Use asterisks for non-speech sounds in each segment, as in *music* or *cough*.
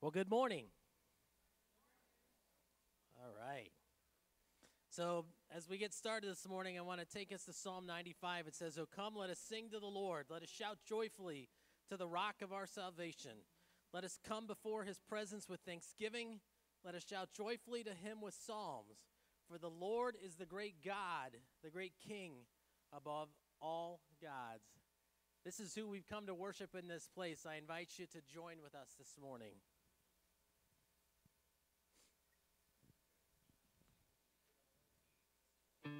Well, good morning. All right. So, as we get started this morning, I want to take us to Psalm 95. It says, Oh, come, let us sing to the Lord. Let us shout joyfully to the rock of our salvation. Let us come before his presence with thanksgiving. Let us shout joyfully to him with psalms. For the Lord is the great God, the great King above all gods. This is who we've come to worship in this place. I invite you to join with us this morning. This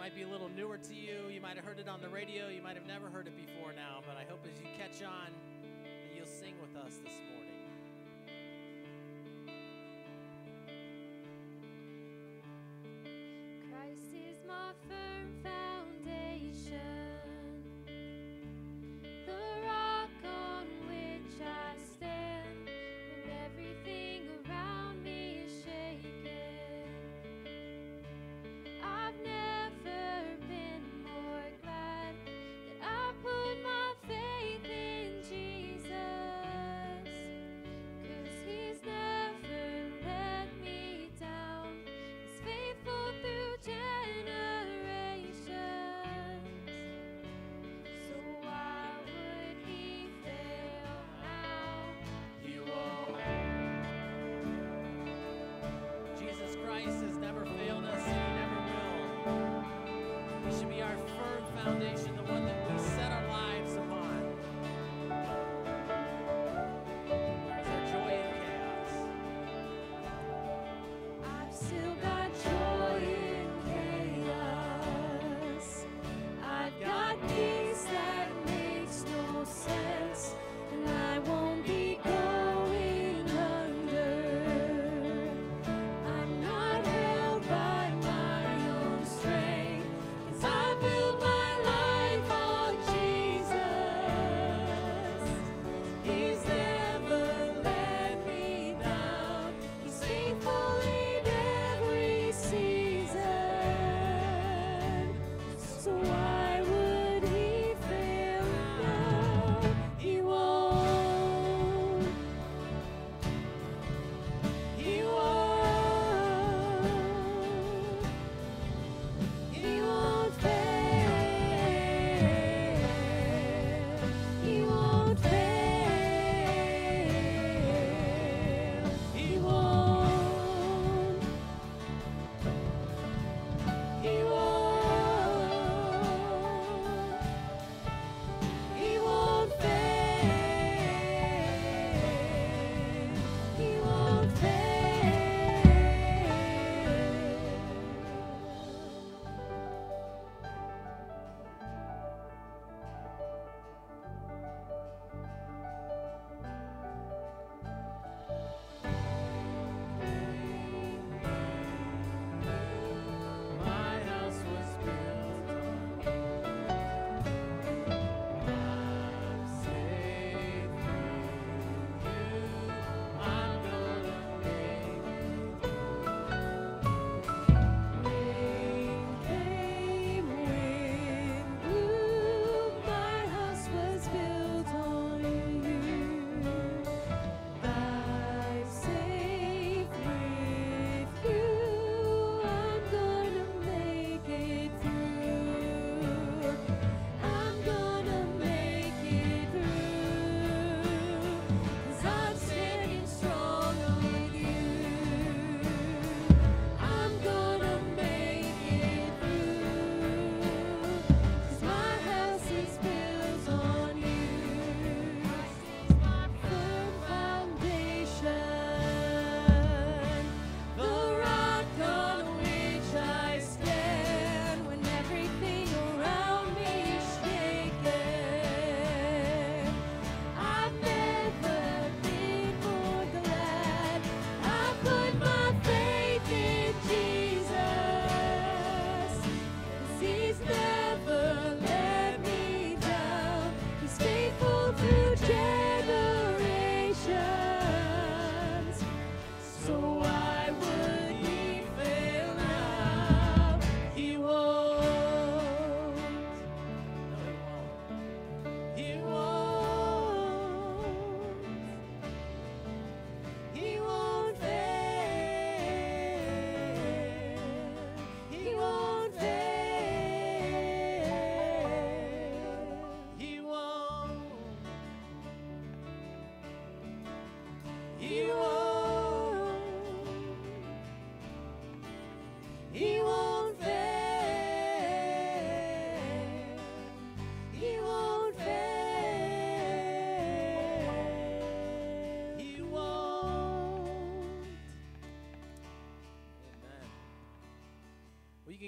might be a little newer to you. You might have heard it on the radio. You might have never heard it before now, but I hope as you catch on that you'll sing with us this morning. Christ is my firm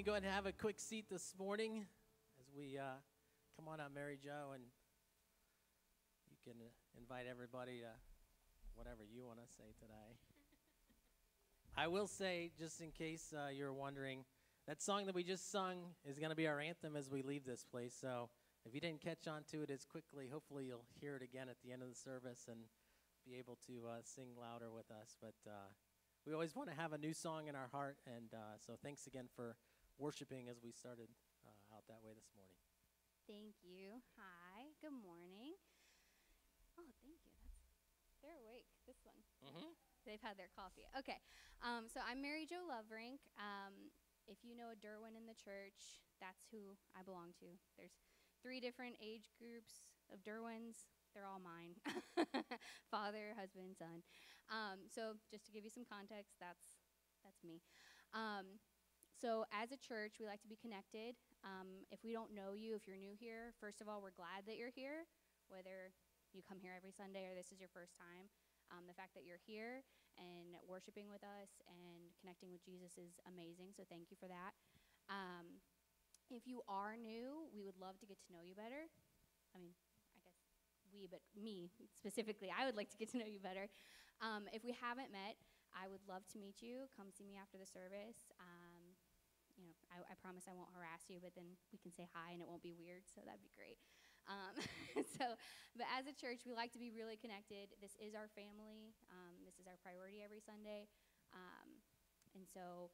can go ahead and have a quick seat this morning as we uh, come on out, Mary Jo, and you can invite everybody to whatever you want to say today. I will say, just in case uh, you're wondering, that song that we just sung is going to be our anthem as we leave this place. So if you didn't catch on to it as quickly, hopefully you'll hear it again at the end of the service and be able to uh, sing louder with us. But uh, we always want to have a new song in our heart, and uh, so thanks again for worshiping as we started uh, out that way this morning. Thank you. Hi. Good morning. Oh, thank you. That's they're awake. This one. Mm-hmm. They've had their coffee. Okay. Um, so I'm Mary Jo Loverink. Um, if you know a Derwin in the church, that's who I belong to. There's three different age groups of Derwins. They're all mine. *laughs* Father, husband, son. Um, so just to give you some context, that's that's me. Um, so as a church, we like to be connected. Um, if we don't know you, if you're new here, first of all, we're glad that you're here, whether you come here every Sunday or this is your first time. Um, the fact that you're here and worshiping with us and connecting with Jesus is amazing. So thank you for that. Um, if you are new, we would love to get to know you better. I mean, I guess we, but me specifically, I would like to get to know you better. Um, if we haven't met, I would love to meet you. Come see me after the service. I, I promise I won't harass you, but then we can say hi and it won't be weird, so that'd be great. Um, *laughs* so, but as a church, we like to be really connected. This is our family. Um, this is our priority every Sunday. Um, and so,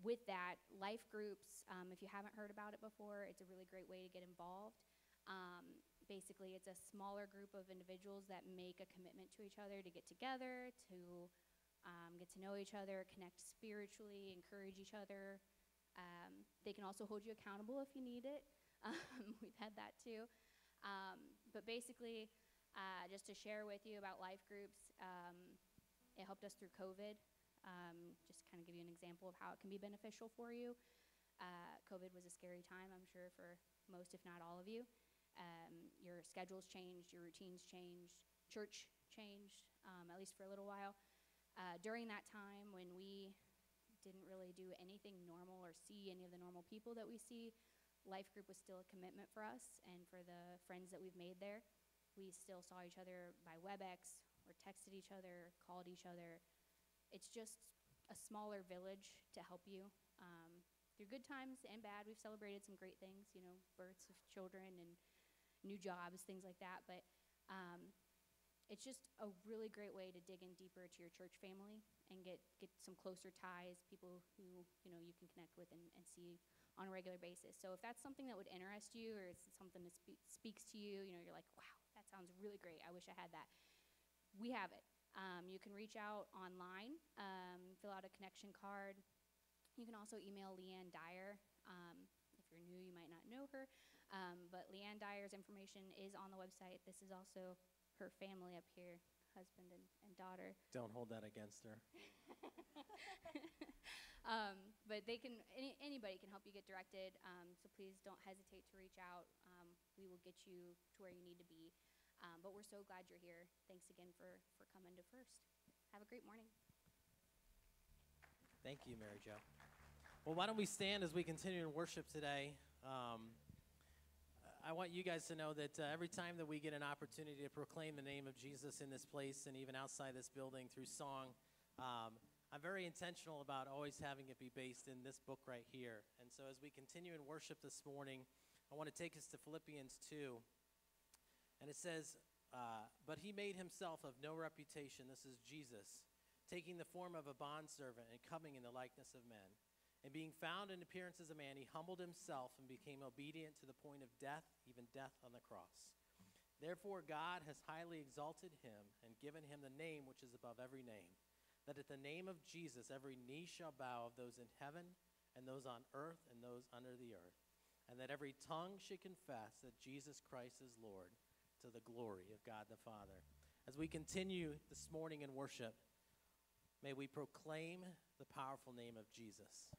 with that, life groups, um, if you haven't heard about it before, it's a really great way to get involved. Um, basically, it's a smaller group of individuals that make a commitment to each other to get together, to um, get to know each other, connect spiritually, encourage each other. They can also hold you accountable if you need it. *laughs* Um, we've had that too. Um, but basically, uh, just to share with you about life groups, um, it helped us through COVID. Um, just kind of give you an example of how it can be beneficial for you. Uh, COVID was a scary time, I'm sure, for most, if not all of you. Um, your schedules changed, your routines changed, church changed, um, at least for a little while. Uh, during that time when we didn't really do anything normal or see any of the normal people that we see, life group was still a commitment for us and for the friends that we've made there. We still saw each other by WebEx or texted each other, called each other. It's just a smaller village to help you um, through good times and bad. We've celebrated some great things, you know, births of children and new jobs, things like that. But um, it's just a really great way to dig in deeper to your church family and get, get some closer ties, people who you know you can connect with and, and see on a regular basis. So if that's something that would interest you or it's something that spe- speaks to you, you know, you're like, wow, that sounds really great. I wish I had that. We have it. Um, you can reach out online, um, fill out a connection card. You can also email Leanne Dyer. Um, if you're new, you might not know her. Um, but Leanne Dyer's information is on the website. This is also her family up here, husband and, and daughter. Don't hold that against her. *laughs* um, but they can any, anybody can help you get directed. Um, so please don't hesitate to reach out. Um, we will get you to where you need to be. Um, but we're so glad you're here. Thanks again for for coming to First. Have a great morning. Thank you, Mary Jo. Well, why don't we stand as we continue to worship today? Um, I want you guys to know that uh, every time that we get an opportunity to proclaim the name of Jesus in this place and even outside this building through song, um, I'm very intentional about always having it be based in this book right here. And so as we continue in worship this morning, I want to take us to Philippians 2. And it says, uh, But he made himself of no reputation. This is Jesus, taking the form of a bondservant and coming in the likeness of men. And being found in appearance as a man, he humbled himself and became obedient to the point of death, even death on the cross. Therefore, God has highly exalted him and given him the name which is above every name, that at the name of Jesus every knee shall bow of those in heaven and those on earth and those under the earth, and that every tongue should confess that Jesus Christ is Lord to the glory of God the Father. As we continue this morning in worship, may we proclaim the powerful name of Jesus.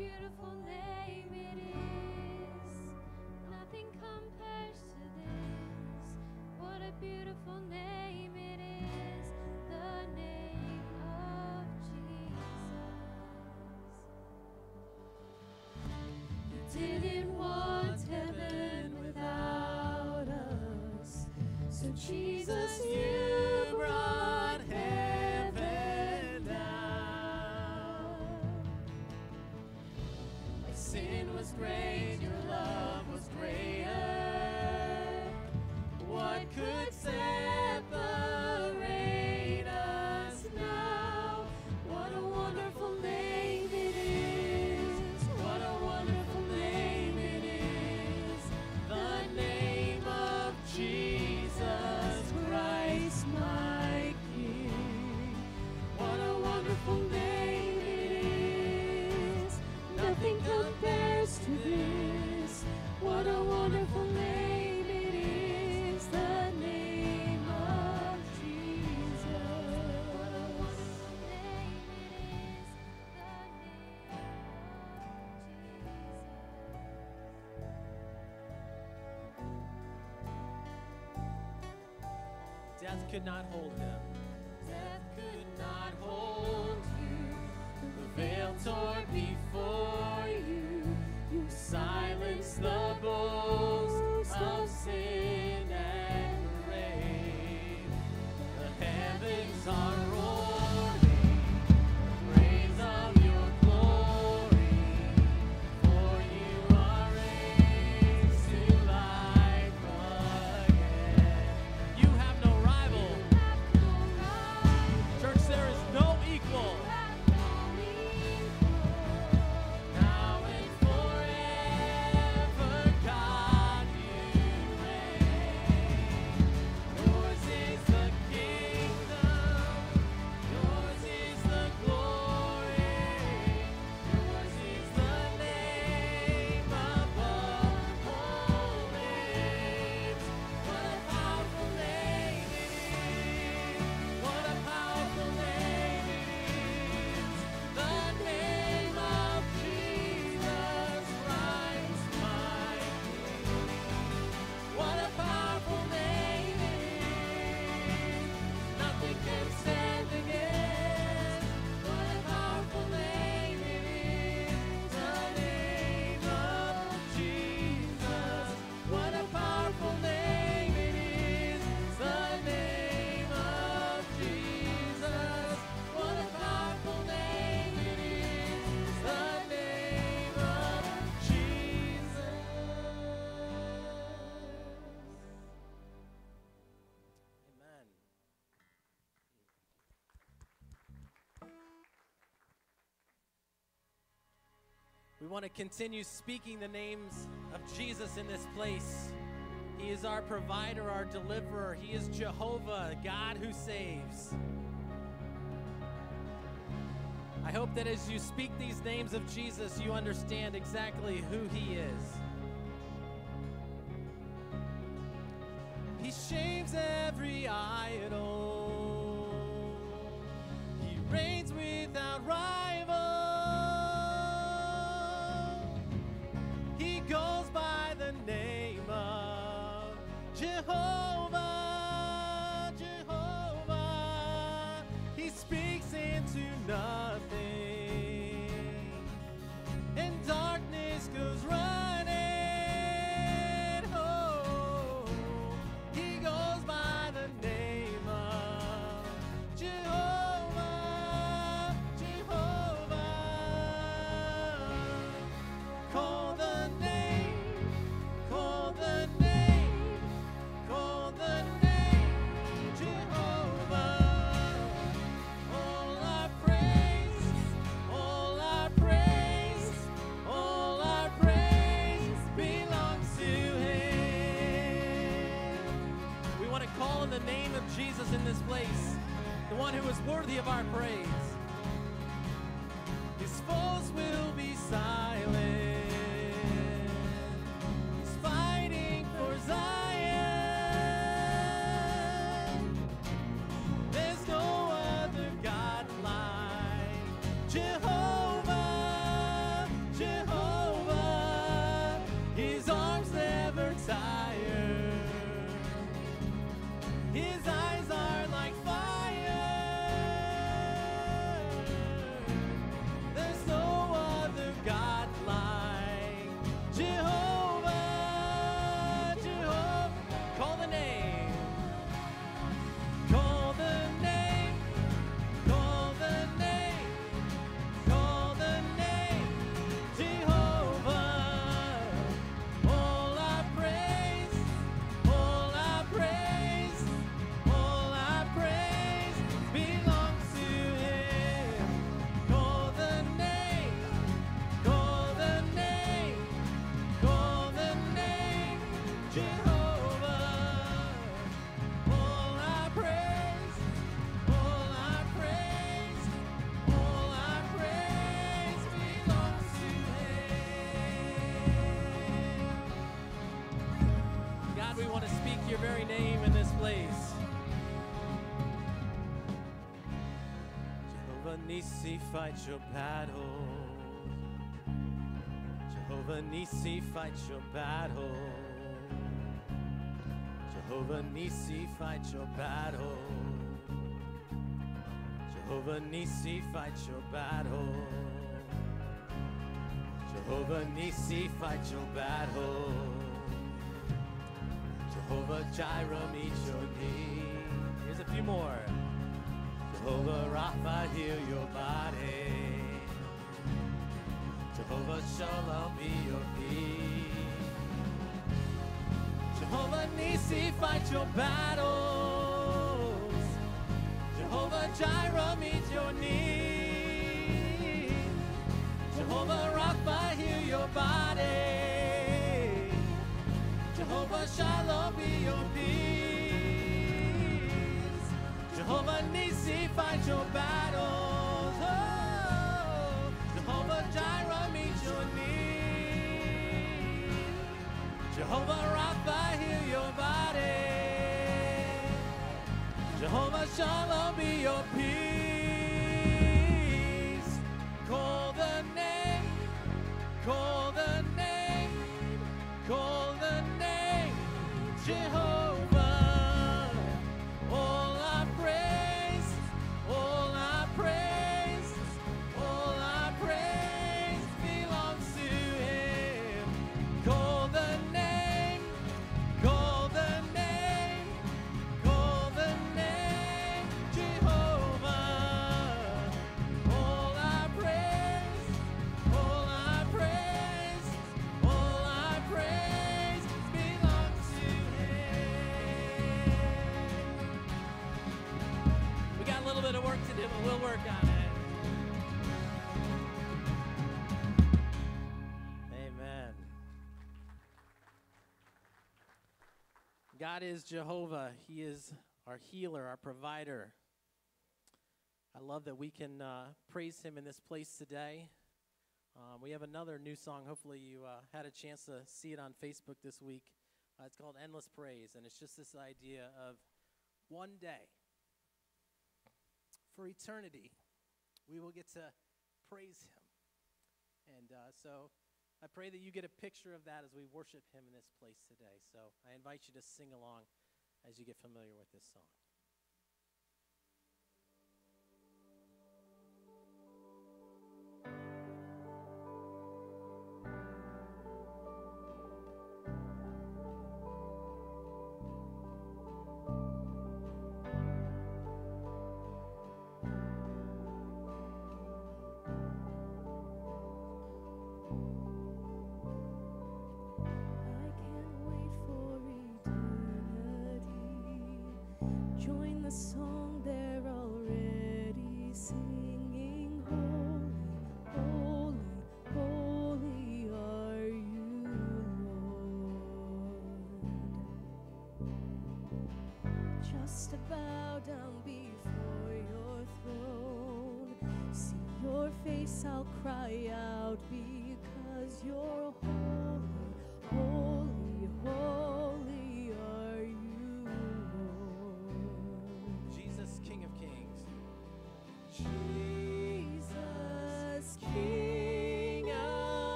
beautiful could not hold him. want to continue speaking the names of Jesus in this place. He is our provider, our deliverer. He is Jehovah, God who saves. I hope that as you speak these names of Jesus, you understand exactly who He is. Jehovah Nissi, fight your battle. Jehovah Nissi, fight your battle. Jehovah Nissi, fight your battle. Jehovah Nissi, fight your battle. Jehovah Jireh, meet your need. Here's a few more. Jehovah Rapha, heal your body. Jehovah Shalom, be your peace. Jehovah Nissi, fight your battles. Jehovah Jireh, meet your need. Jehovah Rapha, heal your body. Jehovah Shalom, be your peace. Jehovah Nissi, fight your battles. Jehovah Rapha, heal your body. Jehovah Shalom, be your peace. Work on it. Amen. God is Jehovah. He is our healer, our provider. I love that we can uh, praise Him in this place today. Um, we have another new song. Hopefully, you uh, had a chance to see it on Facebook this week. Uh, it's called Endless Praise, and it's just this idea of one day, for eternity, we will get to praise Him. And uh, so I pray that you get a picture of that as we worship Him in this place today. So I invite you to sing along as you get familiar with this song. To bow down before your throne. See your face, I'll cry out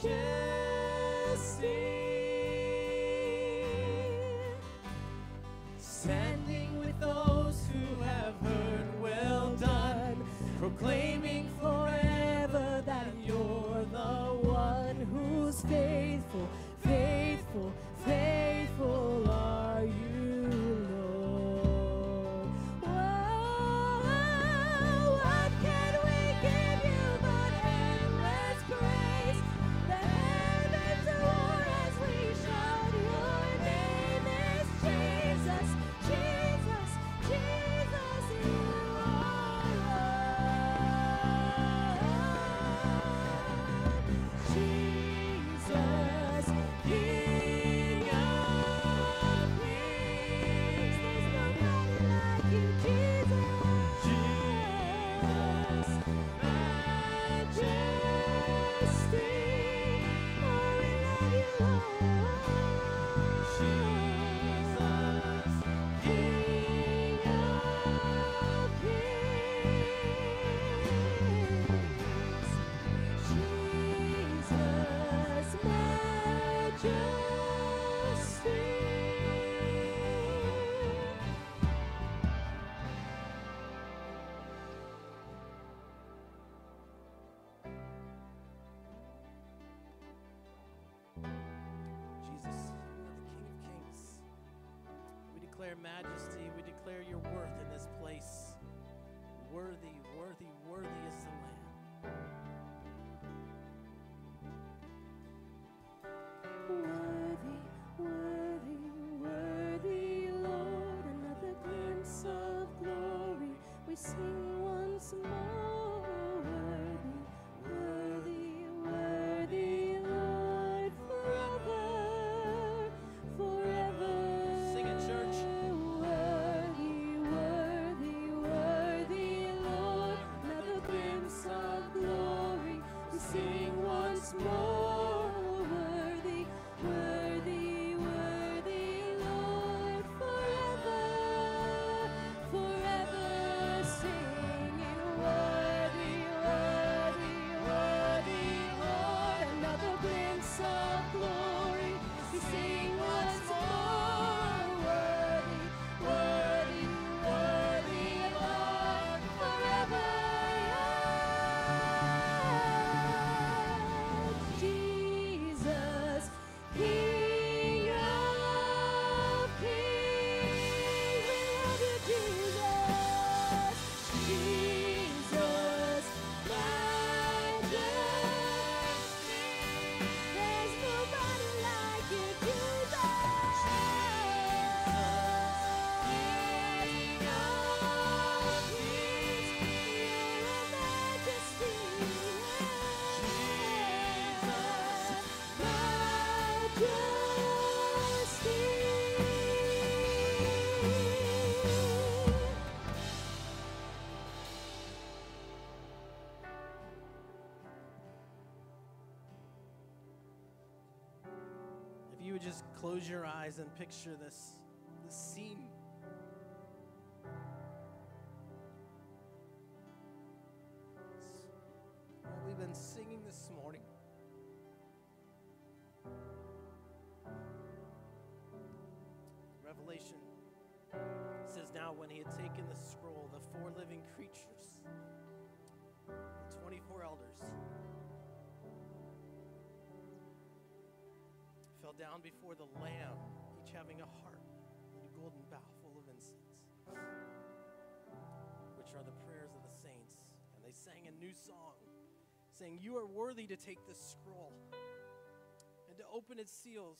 Standing with close your eyes and picture this, this scene. What we've been singing this morning. Revelation says now when he had taken the scroll, the four living creatures, the 24 elders, fell down before the Lamb, each having a harp and a golden bowl full of incense, which are the prayers of the saints. And they sang a new song, saying, You are worthy to take this scroll and to open its seals.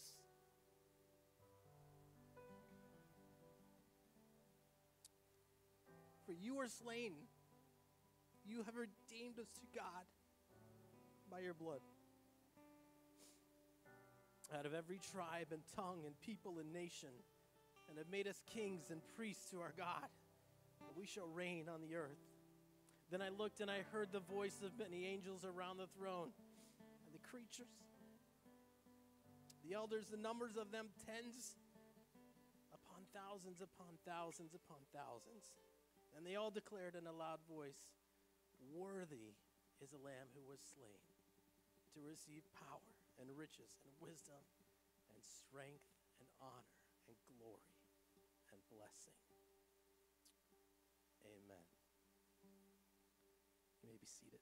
For you are slain. You have redeemed us to God by your blood out of every tribe and tongue and people and nation, and have made us kings and priests to our God, and we shall reign on the earth. Then I looked and I heard the voice of many angels around the throne, and the creatures, the elders, the numbers of them tens upon thousands upon thousands upon thousands. And they all declared in a loud voice, Worthy is the Lamb who was slain to receive power and riches and wisdom and strength and honor and glory and blessing. Amen. You may be seated.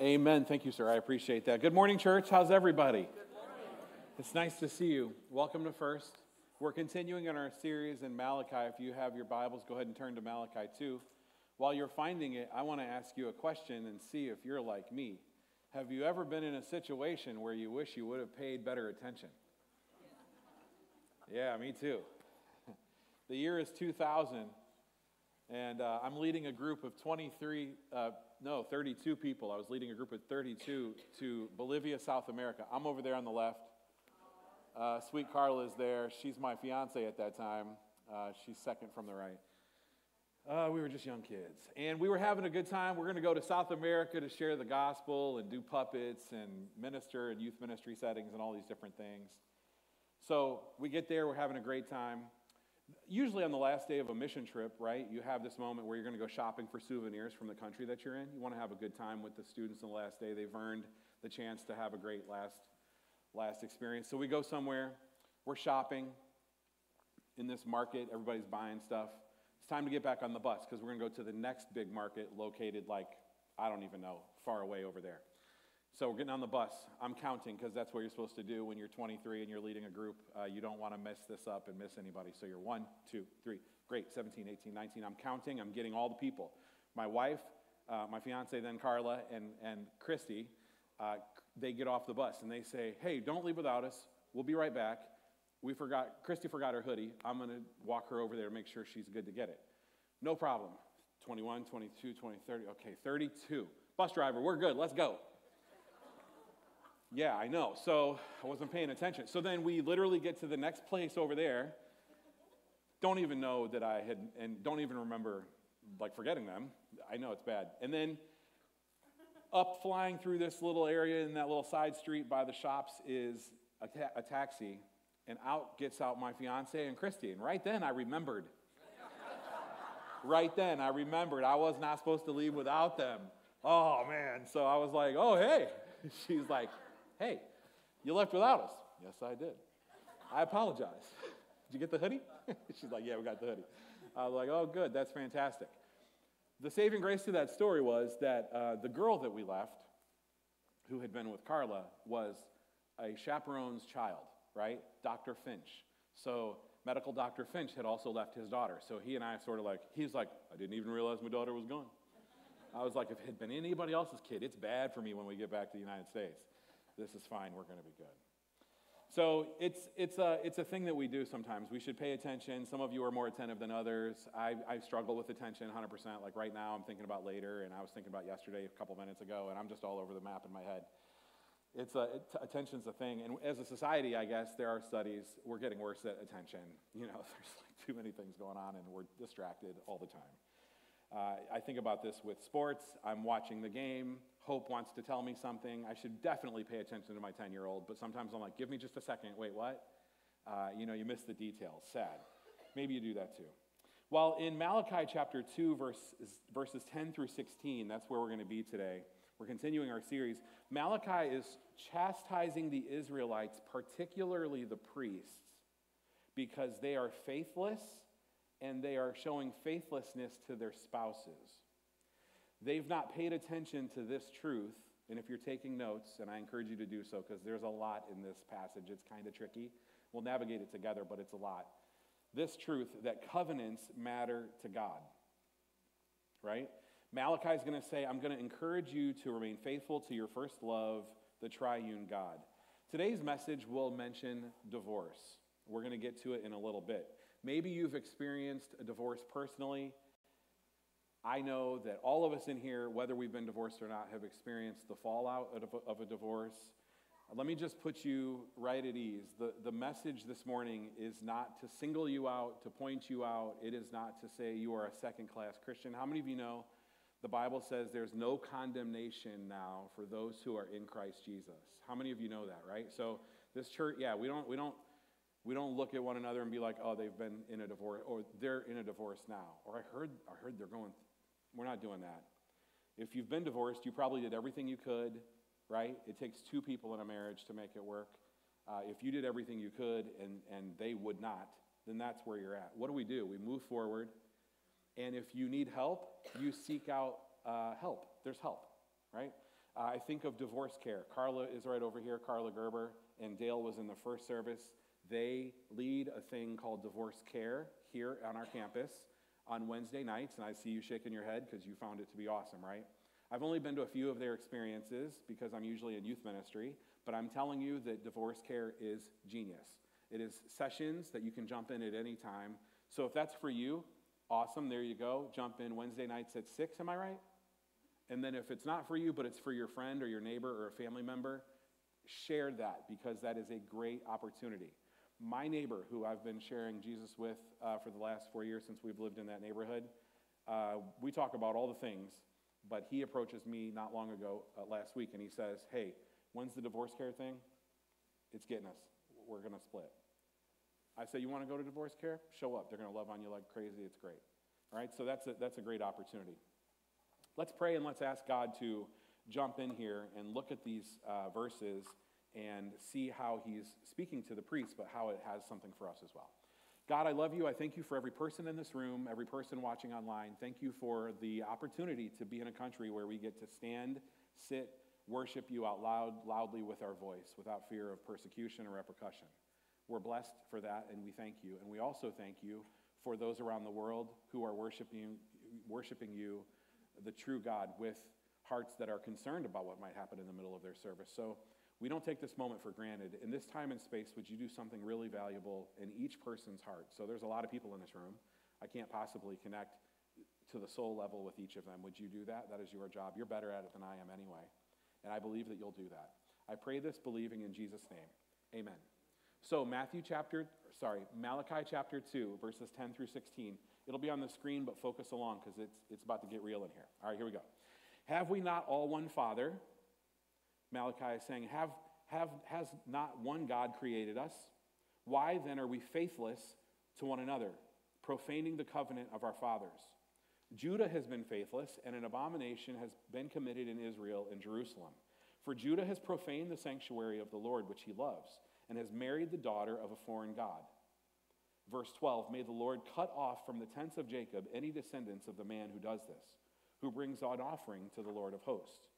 Amen. Thank you, sir. I appreciate that. Good morning, church. How's everybody? It's nice to see you. Welcome to First. We're continuing in our series in Malachi. If you have your Bibles, go ahead and turn to Malachi 2. While you're finding it, I want to ask you a question and see if you're like me. Have you ever been in a situation where you wish you would have paid better attention? Yeah, me too. *laughs* The year is 2000, and uh, I'm leading a group of 23, uh, no, 32 people. I was leading a group of 32 to Bolivia, South America. I'm over there on the left. Uh, sweet Carla is there. She's my fiance at that time. Uh, she's second from the right. Uh, we were just young kids. And we were having a good time. We're going to go to South America to share the gospel and do puppets and minister and youth ministry settings and all these different things. So we get there, we're having a great time. Usually on the last day of a mission trip, right, you have this moment where you're going to go shopping for souvenirs from the country that you're in. You want to have a good time with the students on the last day. They've earned the chance to have a great last, last experience. So we go somewhere, we're shopping in this market, everybody's buying stuff. It's time to get back on the bus because we're going to go to the next big market located like, I don't even know, far away over there. So we're getting on the bus. I'm counting because that's what you're supposed to do when you're 23 and you're leading a group. Uh, you don't want to mess this up and miss anybody. So you're one, two, three, great, 17, 18, 19. I'm counting. I'm getting all the people. My wife, uh, my fiance, then Carla, and, and Christy, uh, they get off the bus and they say, hey, don't leave without us. We'll be right back. We forgot, Christy forgot her hoodie. I'm going to walk her over there to make sure she's good to get it. No problem. 21, 22, 20, 30. Okay, 32. Bus driver, we're good. Let's go. Yeah, I know. So I wasn't paying attention. So then we literally get to the next place over there. Don't even know that I had, and don't even remember like forgetting them. I know it's bad. And then up flying through this little area in that little side street by the shops is a, ta- a taxi, and out gets out my fiance and Christy. And right then I remembered. *laughs* right then I remembered I was not supposed to leave without them. Oh man. So I was like, oh, hey. *laughs* She's like, hey, you left without us. Yes, I did. I apologize. *laughs* Did you get the hoodie? She's like, yeah, we got the hoodie. I was like, oh, good, that's fantastic. The saving grace to that story was that uh, the girl that we left, who had been with Carla, was a chaperone's child, right? Dr. Finch. So medical Dr. Finch had also left his daughter. So he and I sort of like, he's like, I didn't even realize my daughter was gone. I was like, if it had been anybody else's kid, it's bad for me when we get back to the United States this is fine, we're going to be good. So it's, it's, a, it's a thing that we do sometimes. We should pay attention. Some of you are more attentive than others. I, I struggle with attention 100%. Like right now, I'm thinking about later, and I was thinking about yesterday a couple minutes ago, and I'm just all over the map in my head. It's a, it, attention's a thing. And as a society, I guess, there are studies, we're getting worse at attention. *laughs* You know, there's like too many things going on, and we're distracted all the time. Uh, I think about this with sports. I'm watching the game. Hope wants to tell me something. I should definitely pay attention to my 10 year old, but sometimes I'm like, give me just a second. Wait, what? Uh, you know, you miss the details. Sad. Maybe you do that too. Well, in Malachi chapter 2, verse, verses 10 through 16, that's where we're going to be today. We're continuing our series. Malachi is chastising the Israelites, particularly the priests, because they are faithless and they are showing faithlessness to their spouses. They've not paid attention to this truth. And if you're taking notes, and I encourage you to do so because there's a lot in this passage, it's kind of tricky. We'll navigate it together, but it's a lot. This truth that covenants matter to God, right? Malachi is going to say, I'm going to encourage you to remain faithful to your first love, the triune God. Today's message will mention divorce. We're going to get to it in a little bit. Maybe you've experienced a divorce personally. I know that all of us in here, whether we've been divorced or not, have experienced the fallout of a, of a divorce. Let me just put you right at ease. The, the message this morning is not to single you out, to point you out. It is not to say you are a second class Christian. How many of you know the Bible says there's no condemnation now for those who are in Christ Jesus? How many of you know that, right? So, this church, yeah, we don't, we don't We don't look at one another and be like, oh, they've been in a divorce, or they're in a divorce now, or I heard, I heard they're going. We're not doing that. If you've been divorced, you probably did everything you could, right? It takes two people in a marriage to make it work. Uh, if you did everything you could and, and they would not, then that's where you're at. What do we do? We move forward, and if you need help, you seek out uh, help. There's help, right? Uh, I think of divorce care. Carla is right over here, Carla Gerber, and Dale was in the first service. They lead a thing called divorce care here on our campus on Wednesday nights, and I see you shaking your head because you found it to be awesome, right? I've only been to a few of their experiences because I'm usually in youth ministry, but I'm telling you that divorce care is genius. It is sessions that you can jump in at any time. So if that's for you, awesome, there you go. Jump in Wednesday nights at 6, am I right? And then if it's not for you, but it's for your friend or your neighbor or a family member, share that because that is a great opportunity my neighbor, who I've been sharing Jesus with uh, for the last four years since we've lived in that neighborhood, uh, we talk about all the things, but he approaches me not long ago, uh, last week, and he says, Hey, when's the divorce care thing? It's getting us. We're going to split. I say, You want to go to divorce care? Show up. They're going to love on you like crazy. It's great. All right, so that's a, that's a great opportunity. Let's pray and let's ask God to jump in here and look at these uh, verses and see how he's speaking to the priest, but how it has something for us as well. God, I love you. I thank you for every person in this room, every person watching online. Thank you for the opportunity to be in a country where we get to stand, sit, worship you out loud, loudly with our voice, without fear of persecution or repercussion. We're blessed for that, and we thank you. And we also thank you for those around the world who are worshiping, worshiping you, the true God, with hearts that are concerned about what might happen in the middle of their service. So, we don't take this moment for granted. In this time and space, would you do something really valuable in each person's heart? So there's a lot of people in this room. I can't possibly connect to the soul level with each of them. Would you do that? That is your job. You're better at it than I am anyway. And I believe that you'll do that. I pray this believing in Jesus' name. Amen. So Matthew chapter, sorry, Malachi chapter 2, verses 10 through 16. It'll be on the screen, but focus along because it's, it's about to get real in here. All right, here we go. Have we not all one Father? Malachi is saying, have, have, Has not one God created us? Why then are we faithless to one another, profaning the covenant of our fathers? Judah has been faithless, and an abomination has been committed in Israel and Jerusalem. For Judah has profaned the sanctuary of the Lord, which he loves, and has married the daughter of a foreign God. Verse 12 May the Lord cut off from the tents of Jacob any descendants of the man who does this, who brings an offering to the Lord of hosts.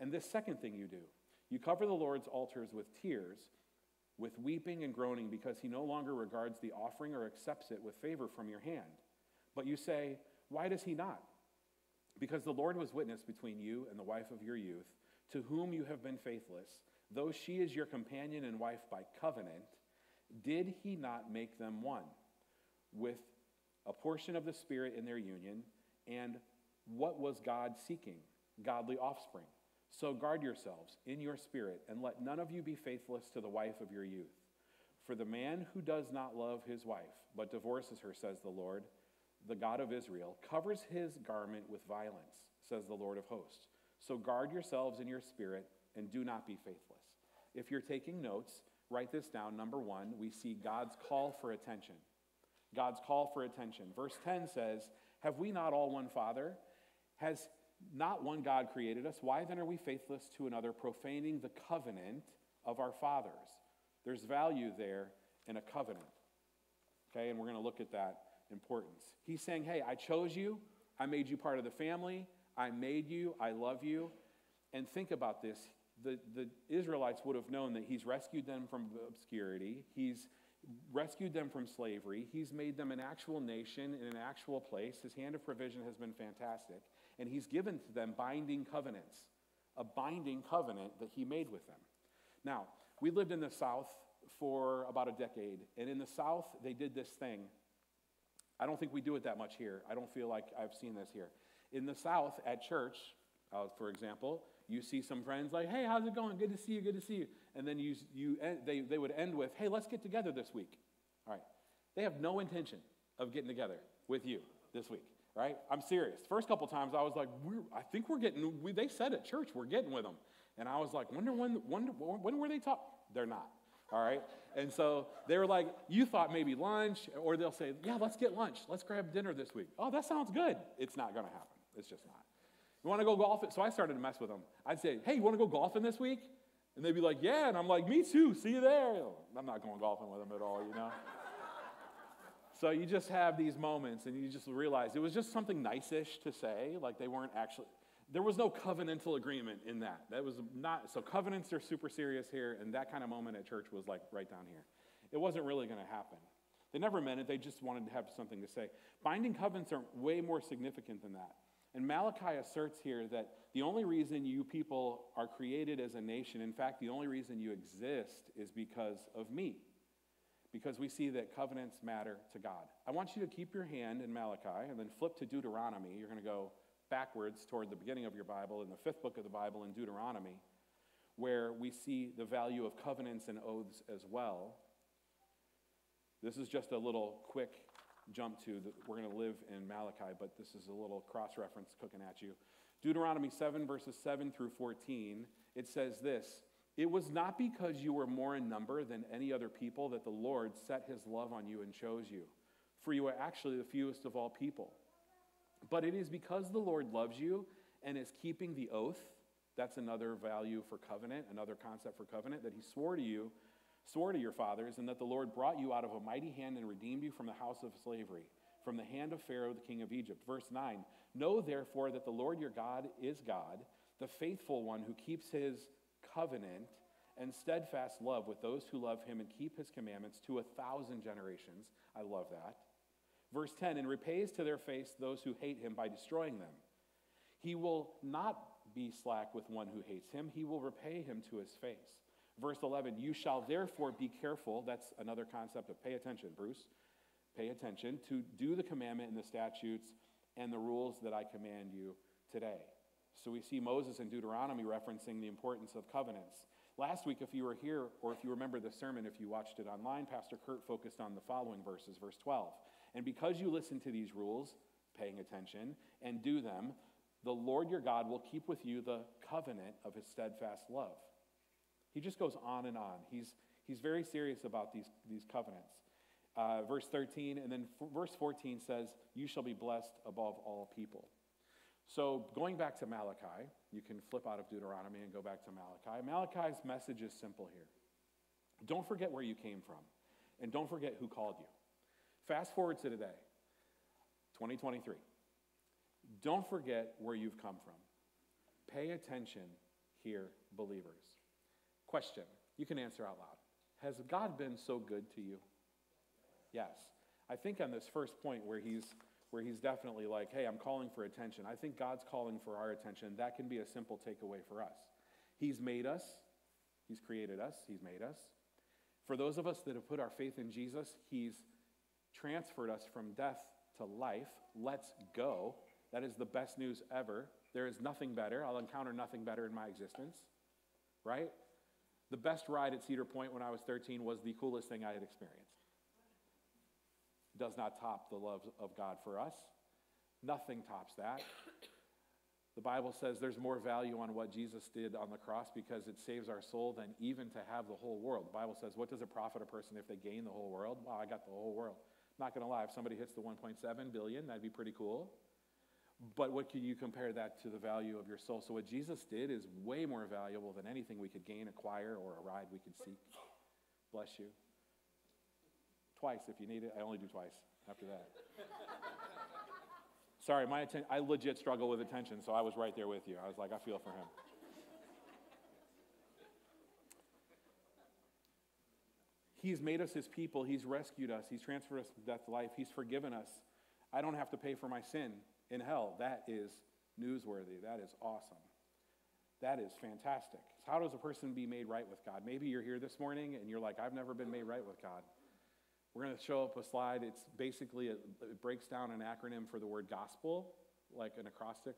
And this second thing you do, you cover the Lord's altars with tears, with weeping and groaning, because he no longer regards the offering or accepts it with favor from your hand. But you say, Why does he not? Because the Lord was witness between you and the wife of your youth, to whom you have been faithless, though she is your companion and wife by covenant, did he not make them one with a portion of the Spirit in their union? And what was God seeking? Godly offspring. So guard yourselves in your spirit, and let none of you be faithless to the wife of your youth. For the man who does not love his wife, but divorces her, says the Lord, the God of Israel, covers his garment with violence, says the Lord of hosts. So guard yourselves in your spirit, and do not be faithless. If you're taking notes, write this down. Number one, we see God's call for attention. God's call for attention. Verse 10 says, Have we not all one Father? Has not one God created us. Why then are we faithless to another, profaning the covenant of our fathers? There's value there in a covenant. Okay, and we're going to look at that importance. He's saying, Hey, I chose you. I made you part of the family. I made you. I love you. And think about this. The, the Israelites would have known that he's rescued them from obscurity. He's rescued them from slavery. He's made them an actual nation in an actual place. His hand of provision has been fantastic and he's given to them binding covenants, a binding covenant that he made with them. Now, we lived in the South for about a decade, and in the South, they did this thing. I don't think we do it that much here. I don't feel like I've seen this here. In the South, at church, uh, for example, you see some friends like, hey, how's it going? Good to see you, good to see you. And then you, you, they, they would end with, hey, let's get together this week. All right. They have no intention of getting together with you this week right? I'm serious. First couple times I was like, I think we're getting, we, they said at church we're getting with them. And I was like, wonder when, wonder, when were they taught? They're not. All right? And so they were like, You thought maybe lunch, or they'll say, Yeah, let's get lunch. Let's grab dinner this week. Oh, that sounds good. It's not going to happen. It's just not. You want to go golfing? So I started to mess with them. I'd say, Hey, you want to go golfing this week? And they'd be like, Yeah. And I'm like, Me too. See you there. I'm not going golfing with them at all, you know? So you just have these moments and you just realize it was just something nice ish to say. Like they weren't actually, there was no covenantal agreement in that. That was not, so covenants are super serious here, and that kind of moment at church was like right down here. It wasn't really going to happen. They never meant it, they just wanted to have something to say. Binding covenants are way more significant than that. And Malachi asserts here that the only reason you people are created as a nation, in fact, the only reason you exist is because of me. Because we see that covenants matter to God. I want you to keep your hand in Malachi and then flip to Deuteronomy. You're going to go backwards toward the beginning of your Bible in the fifth book of the Bible in Deuteronomy, where we see the value of covenants and oaths as well. This is just a little quick jump to that we're going to live in Malachi, but this is a little cross reference cooking at you. Deuteronomy 7, verses 7 through 14, it says this It was not because you were more in number than any other people that the Lord set his love on you and chose you, for you are actually the fewest of all people. But it is because the Lord loves you and is keeping the oath. That's another value for covenant, another concept for covenant, that he swore to you, swore to your fathers, and that the Lord brought you out of a mighty hand and redeemed you from the house of slavery, from the hand of Pharaoh, the king of Egypt. Verse 9 Know therefore that the Lord your God is God, the faithful one who keeps his covenant and steadfast love with those who love him and keep his commandments to a thousand generations. I love that. Verse 10 and repays to their face those who hate him by destroying them. He will not be slack with one who hates him, he will repay him to his face. Verse 11, you shall therefore be careful. That's another concept of pay attention, Bruce. Pay attention to do the commandment and the statutes and the rules that I command you today. So we see Moses in Deuteronomy referencing the importance of covenants. Last week, if you were here, or if you remember the sermon, if you watched it online, Pastor Kurt focused on the following verses, verse 12. And because you listen to these rules, paying attention, and do them, the Lord your God will keep with you the covenant of his steadfast love. He just goes on and on. He's, he's very serious about these, these covenants. Uh, verse 13, and then f- verse 14 says, You shall be blessed above all people. So, going back to Malachi, you can flip out of Deuteronomy and go back to Malachi. Malachi's message is simple here. Don't forget where you came from, and don't forget who called you. Fast forward to today, 2023. Don't forget where you've come from. Pay attention here, believers. Question you can answer out loud Has God been so good to you? Yes. I think on this first point where he's where he's definitely like, hey, I'm calling for attention. I think God's calling for our attention. That can be a simple takeaway for us. He's made us, He's created us, He's made us. For those of us that have put our faith in Jesus, He's transferred us from death to life. Let's go. That is the best news ever. There is nothing better. I'll encounter nothing better in my existence, right? The best ride at Cedar Point when I was 13 was the coolest thing I had experienced. Does not top the love of God for us. Nothing tops that. The Bible says there's more value on what Jesus did on the cross because it saves our soul than even to have the whole world. The Bible says, What does it profit a person if they gain the whole world? Wow, I got the whole world. Not going to lie, if somebody hits the 1.7 billion, that'd be pretty cool. But what can you compare that to the value of your soul? So, what Jesus did is way more valuable than anything we could gain, acquire, or a ride we could seek. Bless you. Twice if you need it. I only do twice after that. *laughs* Sorry, my atten- I legit struggle with attention, so I was right there with you. I was like, I feel for him. He's made us his people. He's rescued us. He's transferred us from death to life. He's forgiven us. I don't have to pay for my sin in hell. That is newsworthy. That is awesome. That is fantastic. So how does a person be made right with God? Maybe you're here this morning and you're like, I've never been made right with God. We're going to show up a slide. It's basically, a, it breaks down an acronym for the word gospel, like an acrostic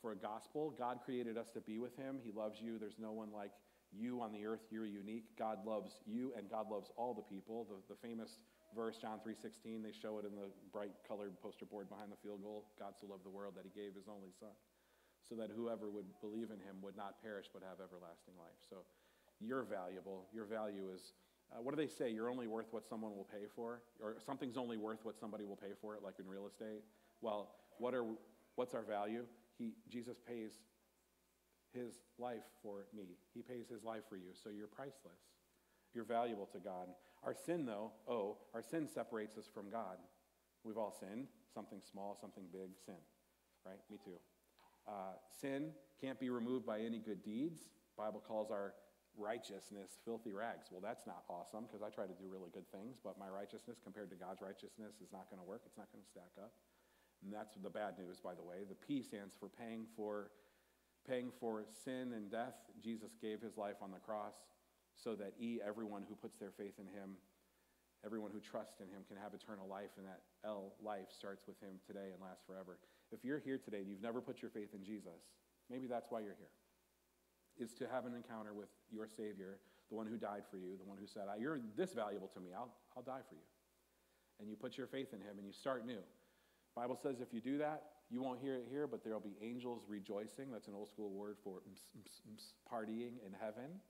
for a gospel. God created us to be with Him. He loves you. There's no one like you on the earth. You're unique. God loves you, and God loves all the people. The, the famous verse, John 3.16, they show it in the bright colored poster board behind the field goal. God so loved the world that He gave His only Son, so that whoever would believe in Him would not perish but have everlasting life. So you're valuable. Your value is uh, what do they say? You're only worth what someone will pay for, or something's only worth what somebody will pay for it, like in real estate. Well, what are what's our value? He Jesus pays his life for me. He pays his life for you, so you're priceless. You're valuable to God. Our sin, though, oh, our sin separates us from God. We've all sinned, something small, something big, sin, right? Me too. Uh, sin can't be removed by any good deeds. Bible calls our righteousness filthy rags. Well, that's not awesome because I try to do really good things, but my righteousness compared to God's righteousness is not going to work. It's not going to stack up. And that's the bad news, by the way. The P stands for paying for paying for sin and death. Jesus gave his life on the cross so that E, everyone who puts their faith in him, everyone who trusts in him can have eternal life, and that L, life, starts with him today and lasts forever. If you're here today and you've never put your faith in Jesus, maybe that's why you're here, is to have an encounter with your Savior, the one who died for you, the one who said, You're this valuable to me, I'll, I'll die for you. And you put your faith in him and you start new. Bible says if you do that, you won't hear it here, but there'll be angels rejoicing. That's an old school word for partying in heaven.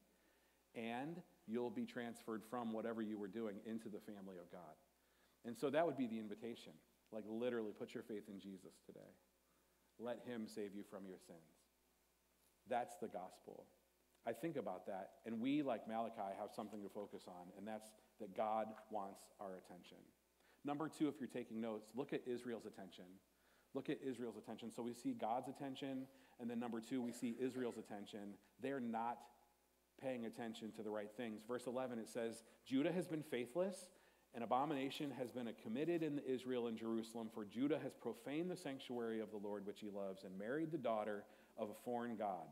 And you'll be transferred from whatever you were doing into the family of God. And so that would be the invitation. Like literally, put your faith in Jesus today. Let him save you from your sins. That's the gospel. I think about that, and we, like Malachi, have something to focus on, and that's that God wants our attention. Number two, if you're taking notes, look at Israel's attention. Look at Israel's attention. So we see God's attention, and then number two, we see Israel's attention. They're not paying attention to the right things. Verse 11, it says, Judah has been faithless, an abomination has been committed in Israel and Jerusalem, for Judah has profaned the sanctuary of the Lord which he loves and married the daughter of a foreign God.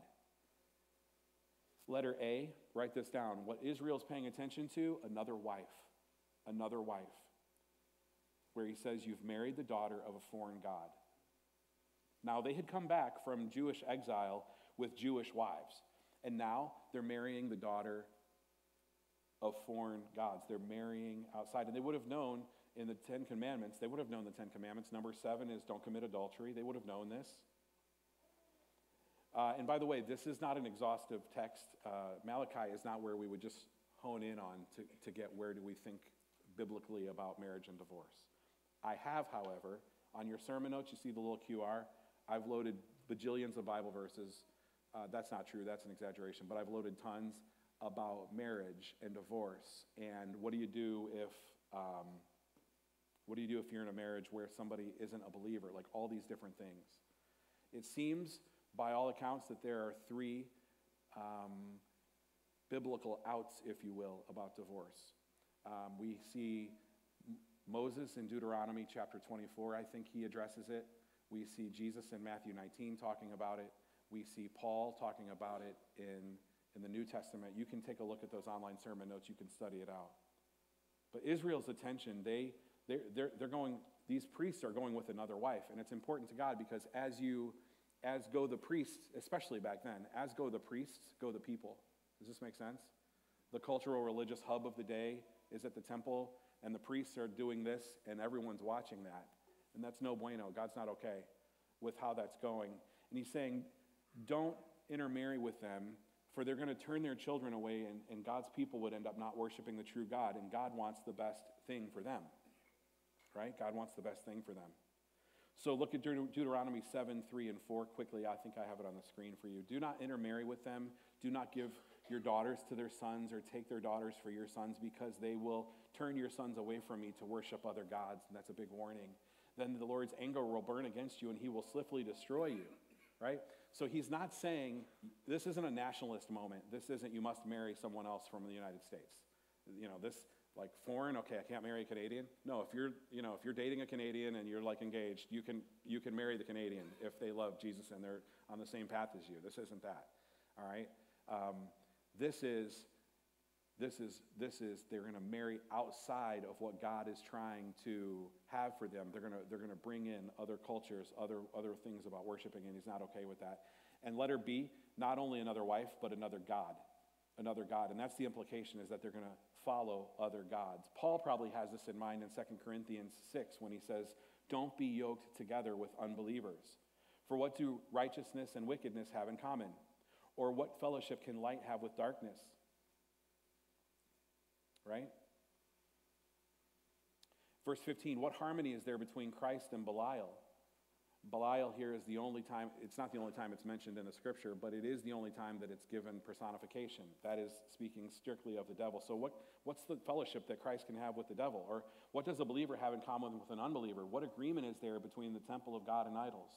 Letter A, write this down. What Israel's paying attention to, another wife. Another wife. Where he says, You've married the daughter of a foreign God. Now, they had come back from Jewish exile with Jewish wives, and now they're marrying the daughter of foreign gods. They're marrying outside. And they would have known in the Ten Commandments, they would have known the Ten Commandments. Number seven is don't commit adultery. They would have known this. Uh, and by the way, this is not an exhaustive text. Uh, Malachi is not where we would just hone in on to, to get where do we think biblically about marriage and divorce. I have, however, on your sermon notes, you see the little QR. I've loaded bajillions of Bible verses. Uh, that's not true, that's an exaggeration, but I've loaded tons about marriage and divorce. And what do you do if. Um, what do you do if you're in a marriage where somebody isn't a believer? Like all these different things. It seems, by all accounts, that there are three um, biblical outs, if you will, about divorce. Um, we see Moses in Deuteronomy chapter 24, I think he addresses it. We see Jesus in Matthew 19 talking about it. We see Paul talking about it in, in the New Testament. You can take a look at those online sermon notes, you can study it out. But Israel's attention, they, they're, they're, they're going, these priests are going with another wife. And it's important to God because as you, as go the priests, especially back then, as go the priests, go the people. Does this make sense? The cultural religious hub of the day is at the temple, and the priests are doing this, and everyone's watching that. And that's no bueno. God's not okay with how that's going. And he's saying, don't intermarry with them, for they're going to turn their children away, and, and God's people would end up not worshiping the true God. And God wants the best thing for them, right? God wants the best thing for them. So look at Deut- Deuteronomy 7, 3, and 4 quickly. I think I have it on the screen for you. Do not intermarry with them. Do not give your daughters to their sons or take their daughters for your sons because they will turn your sons away from me to worship other gods. And that's a big warning then the Lord's anger will burn against you and he will swiftly destroy you, right? So he's not saying, this isn't a nationalist moment. This isn't, you must marry someone else from the United States. You know, this, like foreign, okay, I can't marry a Canadian. No, if you're, you know, if you're dating a Canadian and you're like engaged, you can, you can marry the Canadian if they love Jesus and they're on the same path as you. This isn't that, all right? Um, this is this is, this is they're going to marry outside of what God is trying to have for them. They're going to, they're going to bring in other cultures, other, other things about worshiping, and he's not okay with that. And let her be not only another wife, but another God. Another God. And that's the implication is that they're going to follow other gods. Paul probably has this in mind in 2 Corinthians 6 when he says, Don't be yoked together with unbelievers. For what do righteousness and wickedness have in common? Or what fellowship can light have with darkness? right? Verse 15, what harmony is there between Christ and Belial? Belial here is the only time, it's not the only time it's mentioned in the scripture, but it is the only time that it's given personification. That is speaking strictly of the devil. So, what, what's the fellowship that Christ can have with the devil? Or what does a believer have in common with an unbeliever? What agreement is there between the temple of God and idols?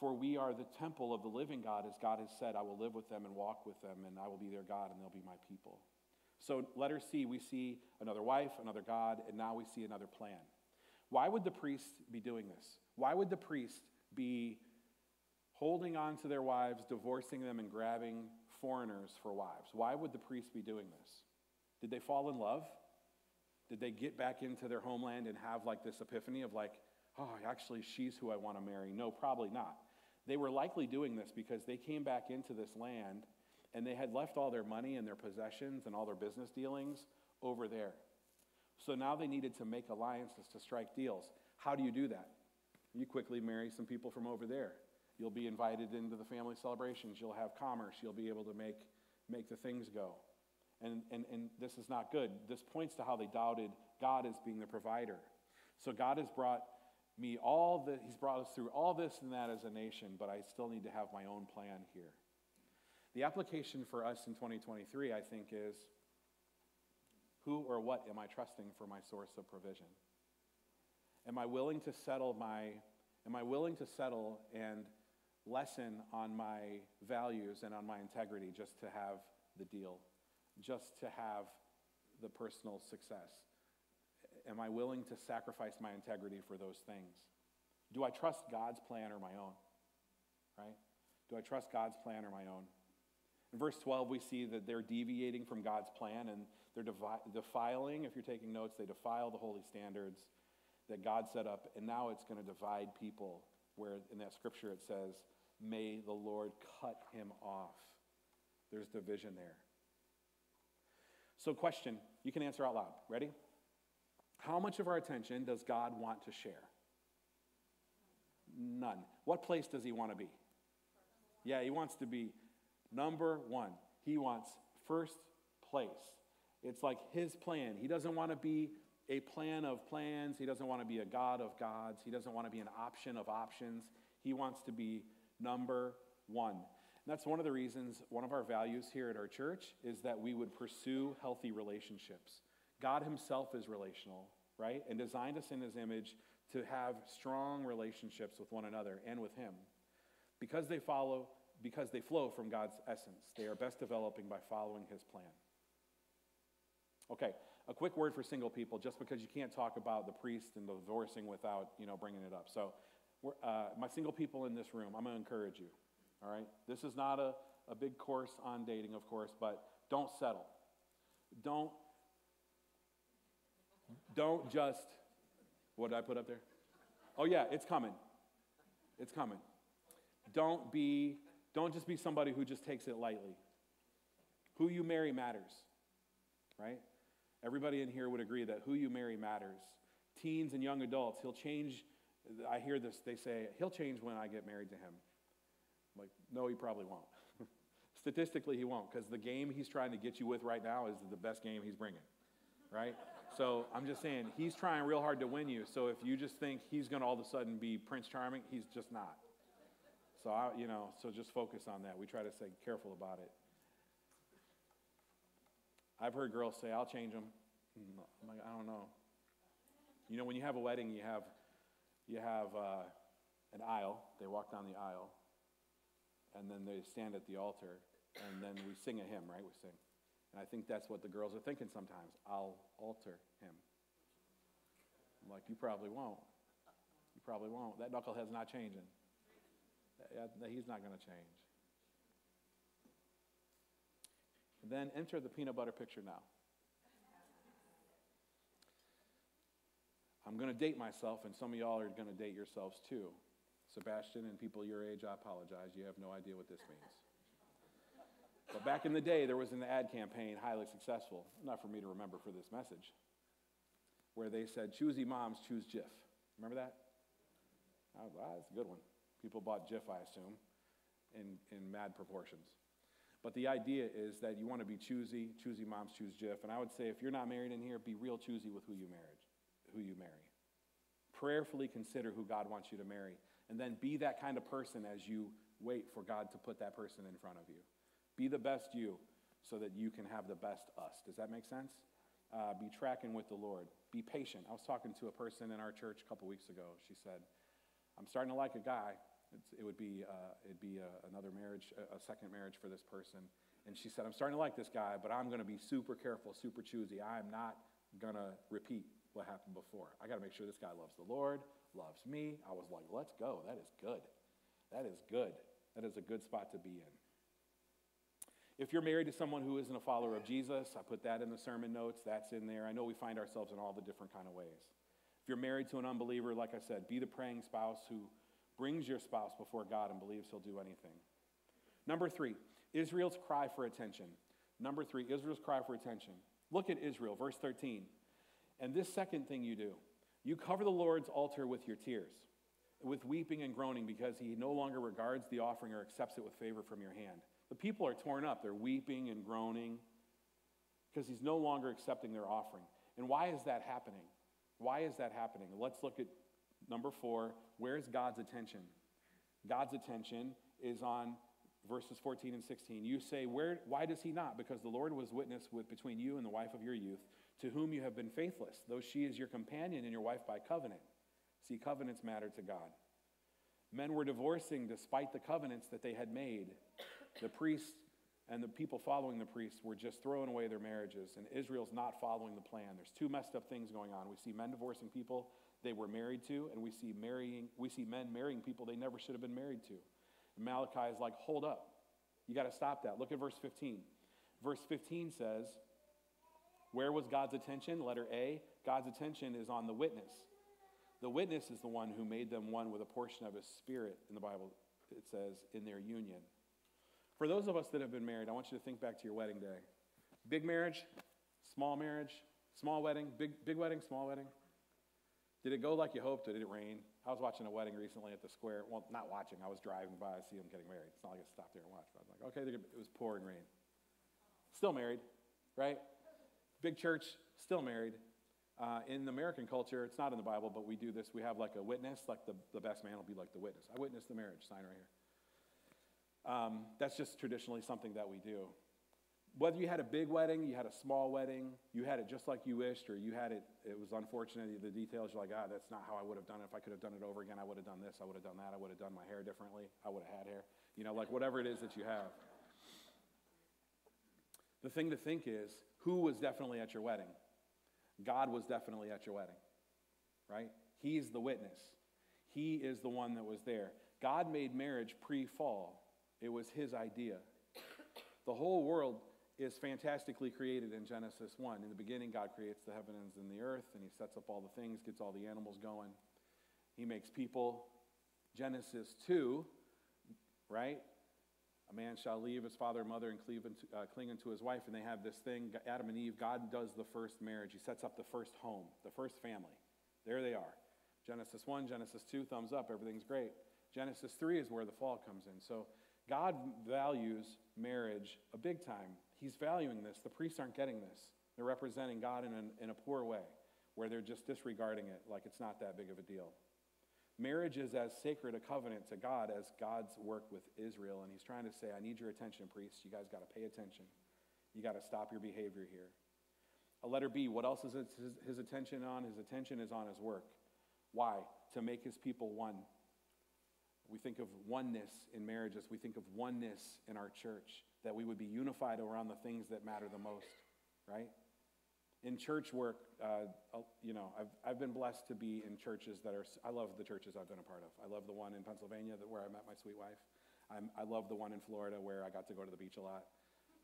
For we are the temple of the living God, as God has said, I will live with them and walk with them, and I will be their God, and they'll be my people. So, letter C, we see another wife, another God, and now we see another plan. Why would the priest be doing this? Why would the priest be holding on to their wives, divorcing them, and grabbing foreigners for wives? Why would the priest be doing this? Did they fall in love? Did they get back into their homeland and have like this epiphany of like, oh, actually, she's who I want to marry? No, probably not. They were likely doing this because they came back into this land and they had left all their money and their possessions and all their business dealings over there. So now they needed to make alliances to strike deals. How do you do that? You quickly marry some people from over there. You'll be invited into the family celebrations. You'll have commerce. You'll be able to make, make the things go. And, and, and this is not good. This points to how they doubted God as being the provider. So God has brought me all the, He's brought us through all this and that as a nation, but I still need to have my own plan here. The application for us in 2023, I think, is who or what am I trusting for my source of provision? Am I willing to settle my, am I willing to settle and lessen on my values and on my integrity just to have the deal, just to have the personal success? Am I willing to sacrifice my integrity for those things? Do I trust God's plan or my own? Right? Do I trust God's plan or my own? In verse 12, we see that they're deviating from God's plan and they're defiling, if you're taking notes, they defile the holy standards that God set up, and now it's going to divide people, where in that scripture it says, May the Lord cut him off. There's division there. So, question you can answer out loud. Ready? How much of our attention does God want to share? None. What place does he want to be? Yeah, he wants to be number one. He wants first place. It's like his plan. He doesn't want to be a plan of plans. He doesn't want to be a God of gods. He doesn't want to be an option of options. He wants to be number one. And that's one of the reasons, one of our values here at our church is that we would pursue healthy relationships. God Himself is relational, right? And designed us in His image to have strong relationships with one another and with Him. Because they follow, because they flow from God's essence, they are best developing by following His plan. Okay, a quick word for single people, just because you can't talk about the priest and the divorcing without, you know, bringing it up. So, uh, my single people in this room, I'm going to encourage you. All right, this is not a, a big course on dating, of course, but don't settle. Don't don't just what did I put up there? Oh yeah, it's coming. It's coming. Don't be don't just be somebody who just takes it lightly. Who you marry matters. Right? Everybody in here would agree that who you marry matters. Teens and young adults, he'll change. I hear this, they say, he'll change when I get married to him. I'm like, no, he probably won't. *laughs* Statistically, he won't, because the game he's trying to get you with right now is the best game he's bringing, right? So I'm just saying, he's trying real hard to win you. So if you just think he's going to all of a sudden be Prince Charming, he's just not. So, I, you know, so just focus on that. We try to say careful about it. I've heard girls say, I'll change them. I'm like, I don't know. You know, when you have a wedding, you have, you have uh, an aisle. They walk down the aisle, and then they stand at the altar, and then we sing a hymn, right? We sing. And I think that's what the girls are thinking sometimes. I'll alter him. I'm like, you probably won't. You probably won't. That knucklehead's not changing. He's not going to change. Then enter the peanut butter picture now. I'm going to date myself, and some of y'all are going to date yourselves too. Sebastian and people your age, I apologize. You have no idea what this means. But back in the day, there was an ad campaign, highly successful, not for me to remember for this message, where they said, Choosy moms choose Jif. Remember that? Wow, that's a good one. People bought Jif, I assume, in, in mad proportions. But the idea is that you want to be choosy. Choosy moms choose Jif. And I would say if you're not married in here, be real choosy with who you marry. Who you marry. Prayerfully consider who God wants you to marry. And then be that kind of person as you wait for God to put that person in front of you. Be the best you so that you can have the best us. Does that make sense? Uh, be tracking with the Lord. Be patient. I was talking to a person in our church a couple weeks ago. She said, I'm starting to like a guy. It's, it would be, uh, it'd be a, another marriage, a, a second marriage for this person. And she said, I'm starting to like this guy, but I'm going to be super careful, super choosy. I'm not going to repeat what happened before. I got to make sure this guy loves the Lord, loves me. I was like, let's go. That is good. That is good. That is a good spot to be in. If you're married to someone who isn't a follower of Jesus, I put that in the sermon notes. That's in there. I know we find ourselves in all the different kind of ways. If you're married to an unbeliever, like I said, be the praying spouse who brings your spouse before God and believes he'll do anything. Number three, Israel's cry for attention. Number three, Israel's cry for attention. Look at Israel, verse 13. And this second thing you do, you cover the Lord's altar with your tears, with weeping and groaning, because he no longer regards the offering or accepts it with favor from your hand. The people are torn up. They're weeping and groaning because he's no longer accepting their offering. And why is that happening? Why is that happening? Let's look at number four. Where's God's attention? God's attention is on verses 14 and 16. You say, Where, Why does he not? Because the Lord was witness with, between you and the wife of your youth, to whom you have been faithless, though she is your companion and your wife by covenant. See, covenants matter to God. Men were divorcing despite the covenants that they had made the priests and the people following the priests were just throwing away their marriages, and Israel's not following the plan. There's two messed up things going on. We see men divorcing people they were married to, and we see marrying, we see men marrying people they never should have been married to. And Malachi is like, hold up. You got to stop that. Look at verse 15. Verse 15 says, Where was God's attention? Letter A. God's attention is on the witness. The witness is the one who made them one with a portion of his spirit in the Bible, it says, in their union. For those of us that have been married, I want you to think back to your wedding day. Big marriage, small marriage, small wedding, big, big wedding, small wedding. Did it go like you hoped or did it rain? I was watching a wedding recently at the square. Well, not watching, I was driving by, I see them getting married. It's not like I stopped there and watched, but I was like, okay, it was pouring rain. Still married, right? Big church, still married. Uh, in American culture, it's not in the Bible, but we do this. We have like a witness, like the, the best man will be like the witness. I witnessed the marriage, sign right here. Um, that's just traditionally something that we do. Whether you had a big wedding, you had a small wedding, you had it just like you wished, or you had it, it was unfortunate, the details, you're like, ah, that's not how I would have done it. If I could have done it over again, I would have done this, I would have done that, I would have done my hair differently, I would have had hair. You know, like whatever it is that you have. The thing to think is, who was definitely at your wedding? God was definitely at your wedding, right? He's the witness. He is the one that was there. God made marriage pre fall. It was his idea. The whole world is fantastically created in Genesis 1. In the beginning, God creates the heavens and the earth, and he sets up all the things, gets all the animals going. He makes people. Genesis 2, right? A man shall leave his father and mother and cleave into, uh, cling unto his wife, and they have this thing. Adam and Eve, God does the first marriage. He sets up the first home, the first family. There they are. Genesis 1, Genesis 2, thumbs up, everything's great. Genesis 3 is where the fall comes in. So God values marriage a big time. He's valuing this. The priests aren't getting this. They're representing God in, an, in a poor way, where they're just disregarding it like it's not that big of a deal. Marriage is as sacred a covenant to God as God's work with Israel. And he's trying to say, I need your attention, priests. You guys got to pay attention. You got to stop your behavior here. A letter B, what else is his, his attention on? His attention is on his work. Why? To make his people one. We think of oneness in marriages. We think of oneness in our church, that we would be unified around the things that matter the most, right? In church work, uh, you know, I've, I've been blessed to be in churches that are, I love the churches I've been a part of. I love the one in Pennsylvania that, where I met my sweet wife. I'm, i love the one in Florida where I got to go to the beach a lot.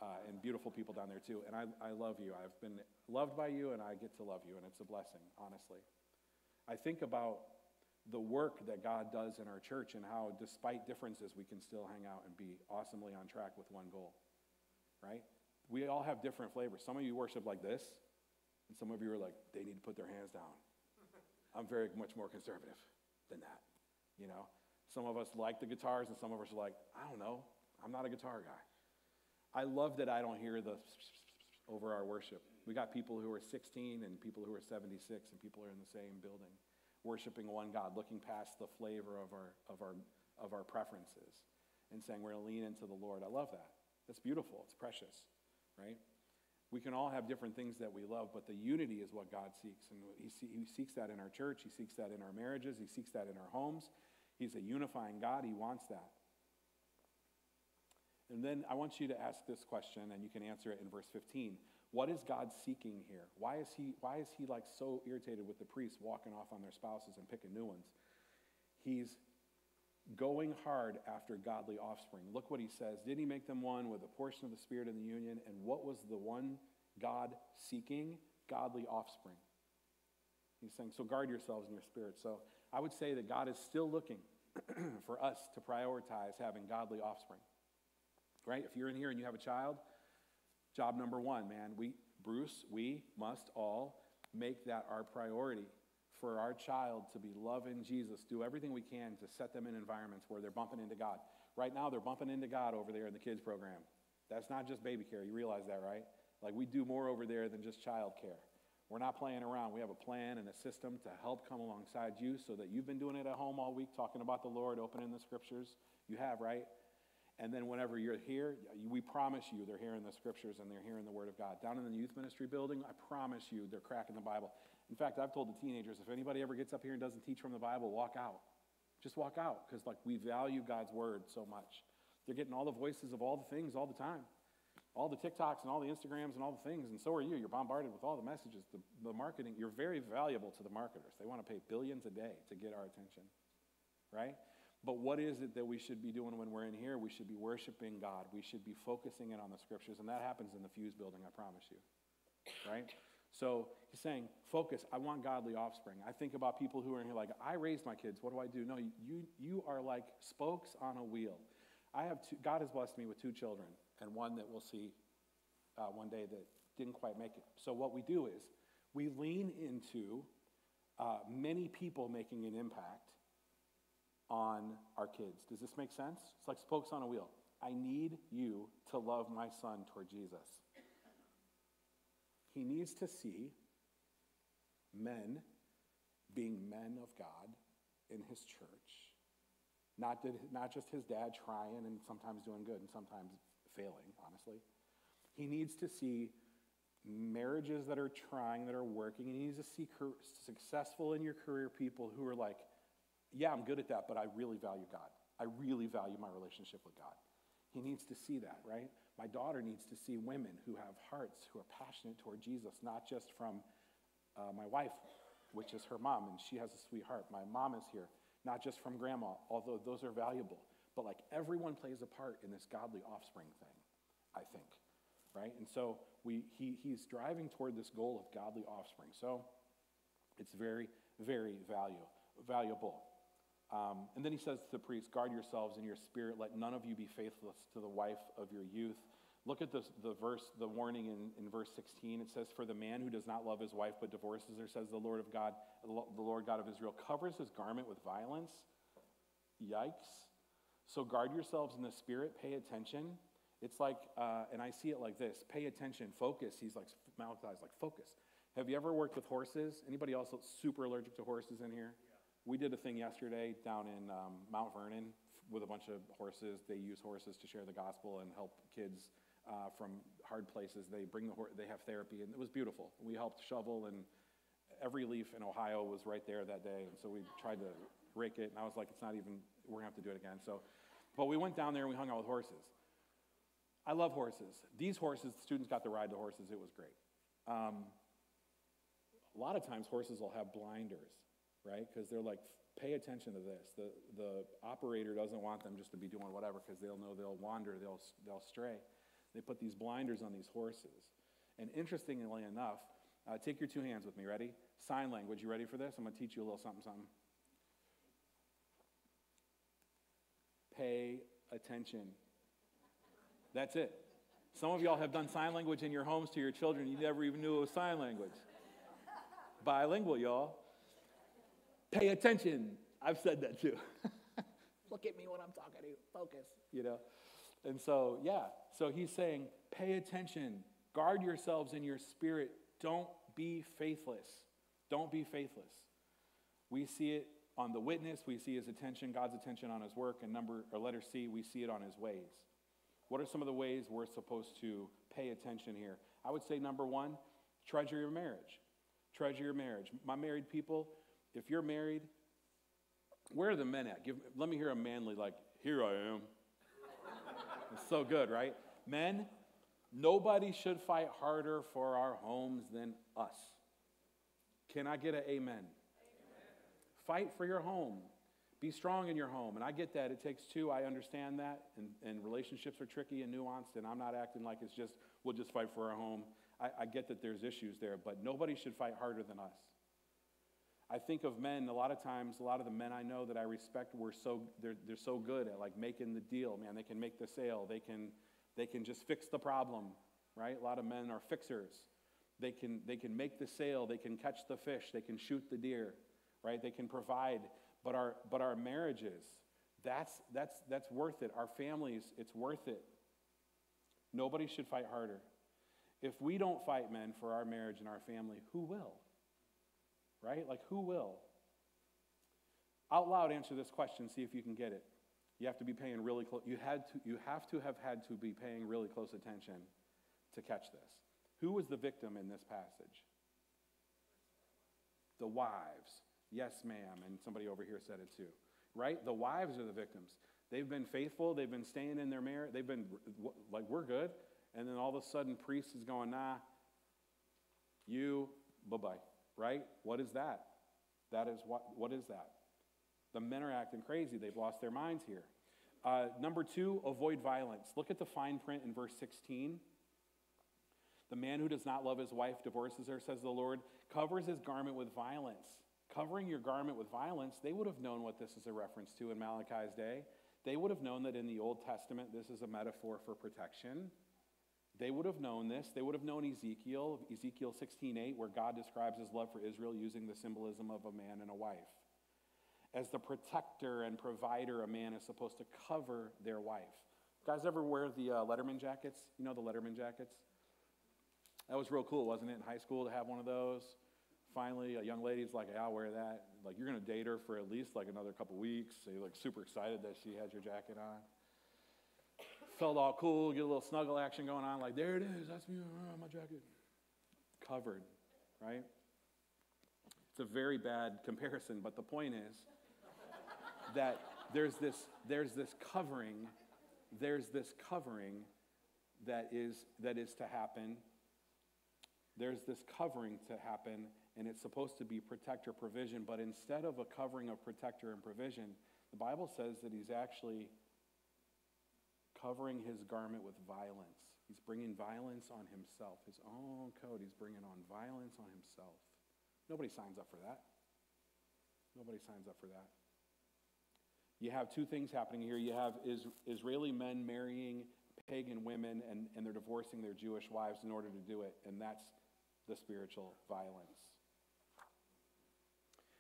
Uh, and beautiful people down there too. And I, I love you. I've been loved by you, and I get to love you, and it's a blessing, honestly. I think about the work that God does in our church and how, despite differences, we can still hang out and be awesomely on track with one goal, right? We all have different flavors. Some of you worship like this, and some of you are like, they need to put their hands down. *laughs* I'm very much more conservative than that, you know? Some of us like the guitars, and some of us are like, I don't know, I'm not a guitar guy. I love that I don't hear the over our worship. We got people who are 16 and people who are 76 and people are in the same building worshiping one God, looking past the flavor of our, of our, of our preferences and saying we're going to lean into the Lord. I love that. That's beautiful. It's precious, right? We can all have different things that we love, but the unity is what God seeks. And he, he seeks that in our church. He seeks that in our marriages. He seeks that in our homes. He's a unifying God. He wants that. And then I want you to ask this question, and you can answer it in verse 15. What is God seeking here? Why is he, why is he like so irritated with the priests walking off on their spouses and picking new ones? He's going hard after godly offspring. Look what he says. Did he make them one with a portion of the Spirit in the union? And what was the one God seeking? Godly offspring. He's saying, so guard yourselves in your spirit. So I would say that God is still looking *clears throat* for us to prioritize having godly offspring. Right? If you're in here and you have a child, job number one, man, we, Bruce, we must all make that our priority for our child to be loving Jesus. Do everything we can to set them in environments where they're bumping into God. Right now, they're bumping into God over there in the kids program. That's not just baby care. You realize that, right? Like we do more over there than just child care. We're not playing around. We have a plan and a system to help come alongside you so that you've been doing it at home all week, talking about the Lord, opening the scriptures. You have, right? And then whenever you're here, we promise you they're hearing the scriptures and they're hearing the word of God. Down in the youth ministry building, I promise you they're cracking the Bible. In fact, I've told the teenagers if anybody ever gets up here and doesn't teach from the Bible, walk out. Just walk out because like we value God's word so much. They're getting all the voices of all the things all the time. All the TikToks and all the Instagrams and all the things, and so are you. You're bombarded with all the messages, the, the marketing. You're very valuable to the marketers. They want to pay billions a day to get our attention, right? But what is it that we should be doing when we're in here? We should be worshiping God. We should be focusing in on the scriptures, and that happens in the Fuse building, I promise you. Right? So he's saying, focus. I want godly offspring. I think about people who are in here like, I raised my kids. What do I do? No, you, you are like spokes on a wheel. I have two, God has blessed me with two children, and one that we'll see uh, one day that didn't quite make it. So what we do is we lean into uh, many people making an impact on our kids. Does this make sense? It's like spokes on a wheel. I need you to love my son toward Jesus. He needs to see men being men of God in his church. Not, that, not just his dad trying and sometimes doing good and sometimes failing, honestly. He needs to see marriages that are trying, that are working, and he needs to see successful in your career people who are like, yeah, I'm good at that, but I really value God. I really value my relationship with God. He needs to see that, right? My daughter needs to see women who have hearts, who are passionate toward Jesus, not just from uh, my wife, which is her mom, and she has a sweet heart. My mom is here, not just from grandma, although those are valuable. But like everyone plays a part in this godly offspring thing, I think, right? And so we, he, he's driving toward this goal of godly offspring. So it's very, very value, valuable. Um, and then he says to the priest, Guard yourselves in your spirit. Let none of you be faithless to the wife of your youth. Look at this, the verse, the warning in, in verse 16. It says, For the man who does not love his wife but divorces her, says the Lord of God, the Lord God of Israel, covers his garment with violence. Yikes. So guard yourselves in the spirit, pay attention. It's like, uh, and I see it like this pay attention, focus. He's like, Malachi's like, focus. Have you ever worked with horses? Anybody else super allergic to horses in here? We did a thing yesterday down in um, Mount Vernon with a bunch of horses. They use horses to share the gospel and help kids uh, from hard places. They bring the horse, they have therapy, and it was beautiful. We helped shovel, and every leaf in Ohio was right there that day, and so we tried to rake it. And I was like, it's not even. We're gonna have to do it again. So, but we went down there and we hung out with horses. I love horses. These horses, the students got to ride the horses. It was great. Um, a lot of times, horses will have blinders right? Because they're like, pay attention to this. The, the operator doesn't want them just to be doing whatever because they'll know they'll wander, they'll, they'll stray. They put these blinders on these horses. And interestingly enough, uh, take your two hands with me. Ready? Sign language. You ready for this? I'm going to teach you a little something, something. Pay attention. That's it. Some of y'all have done sign language in your homes to your children. You never even knew it was sign language. Bilingual, y'all. Pay attention. I've said that too. *laughs* Look at me when I'm talking to you. Focus, you know. And so, yeah, so he's saying, pay attention, guard yourselves in your spirit. Don't be faithless. Don't be faithless. We see it on the witness, we see his attention, God's attention on his work, and number or letter C, we see it on his ways. What are some of the ways we're supposed to pay attention here? I would say number one, treasure your marriage. Treasure your marriage. My married people, if you're married, where are the men at? Give, let me hear a manly, like, here I am. it's so good, right? Men, nobody should fight harder for our homes than us. Can I get an amen? amen? Fight for your home. Be strong in your home. And I get that. It takes two. I understand that. And, and relationships are tricky and nuanced. And I'm not acting like it's just, we'll just fight for our home. I, I get that there's issues there, but nobody should fight harder than us. I think of men, a lot of times, a lot of the men I know that I respect were so, they're, they're so good at like making the deal, man. They can make the sale. They can, they can just fix the problem, right? A lot of men are fixers. They can, they can make the sale. They can catch the fish. They can shoot the deer, right? They can provide. But our, but our marriages, that's, that's, that's worth it. Our families, it's worth it. Nobody should fight harder. If we don't fight, men, for our marriage and our family, who will? Right? Like, who will? Out loud answer this question, see if you can get it. You have to be paying really close, you, had to, you have to have had to be paying really close attention to catch this. Who was the victim in this passage? The wives. Yes, ma'am. And somebody over here said it too, right? The wives are the victims. They've been faithful, they've been staying in their marriage, they've been like, we're good. And then all of a sudden, priest is going, nah, you, bye bye right? What is that? That is what, what is that? The men are acting crazy. They've lost their minds here. Uh, number two, avoid violence. Look at the fine print in verse 16. The man who does not love his wife divorces her, says the Lord, covers his garment with violence. Covering your garment with violence, they would have known what this is a reference to in Malachi's day. They would have known that in the Old Testament, this is a metaphor for protection. They would have known this. They would have known Ezekiel, Ezekiel 16:8, where God describes his love for Israel using the symbolism of a man and a wife. As the protector and provider, a man is supposed to cover their wife. Guys ever wear the uh, Letterman jackets? You know the Letterman jackets? That was real cool, wasn't it, in high school to have one of those? Finally, a young lady's like, I'll wear that. Like, you're going to date her for at least like another couple weeks. So you're like super excited that she has your jacket on felt all cool, get a little snuggle action going on, like, there it is, that's me, oh, my jacket. Covered, right? It's a very bad comparison, but the point is that there's this, there's this covering, there's this covering that is, that is to happen. There's this covering to happen, and it's supposed to be protector provision, but instead of a covering of protector and provision, the Bible says that he's actually covering his garment with violence. He's bringing violence on himself. His own code, he's bringing on violence on himself. Nobody signs up for that. Nobody signs up for that. You have two things happening here. You have is, Israeli men marrying pagan women, and, and they're divorcing their Jewish wives in order to do it, and that's the spiritual violence.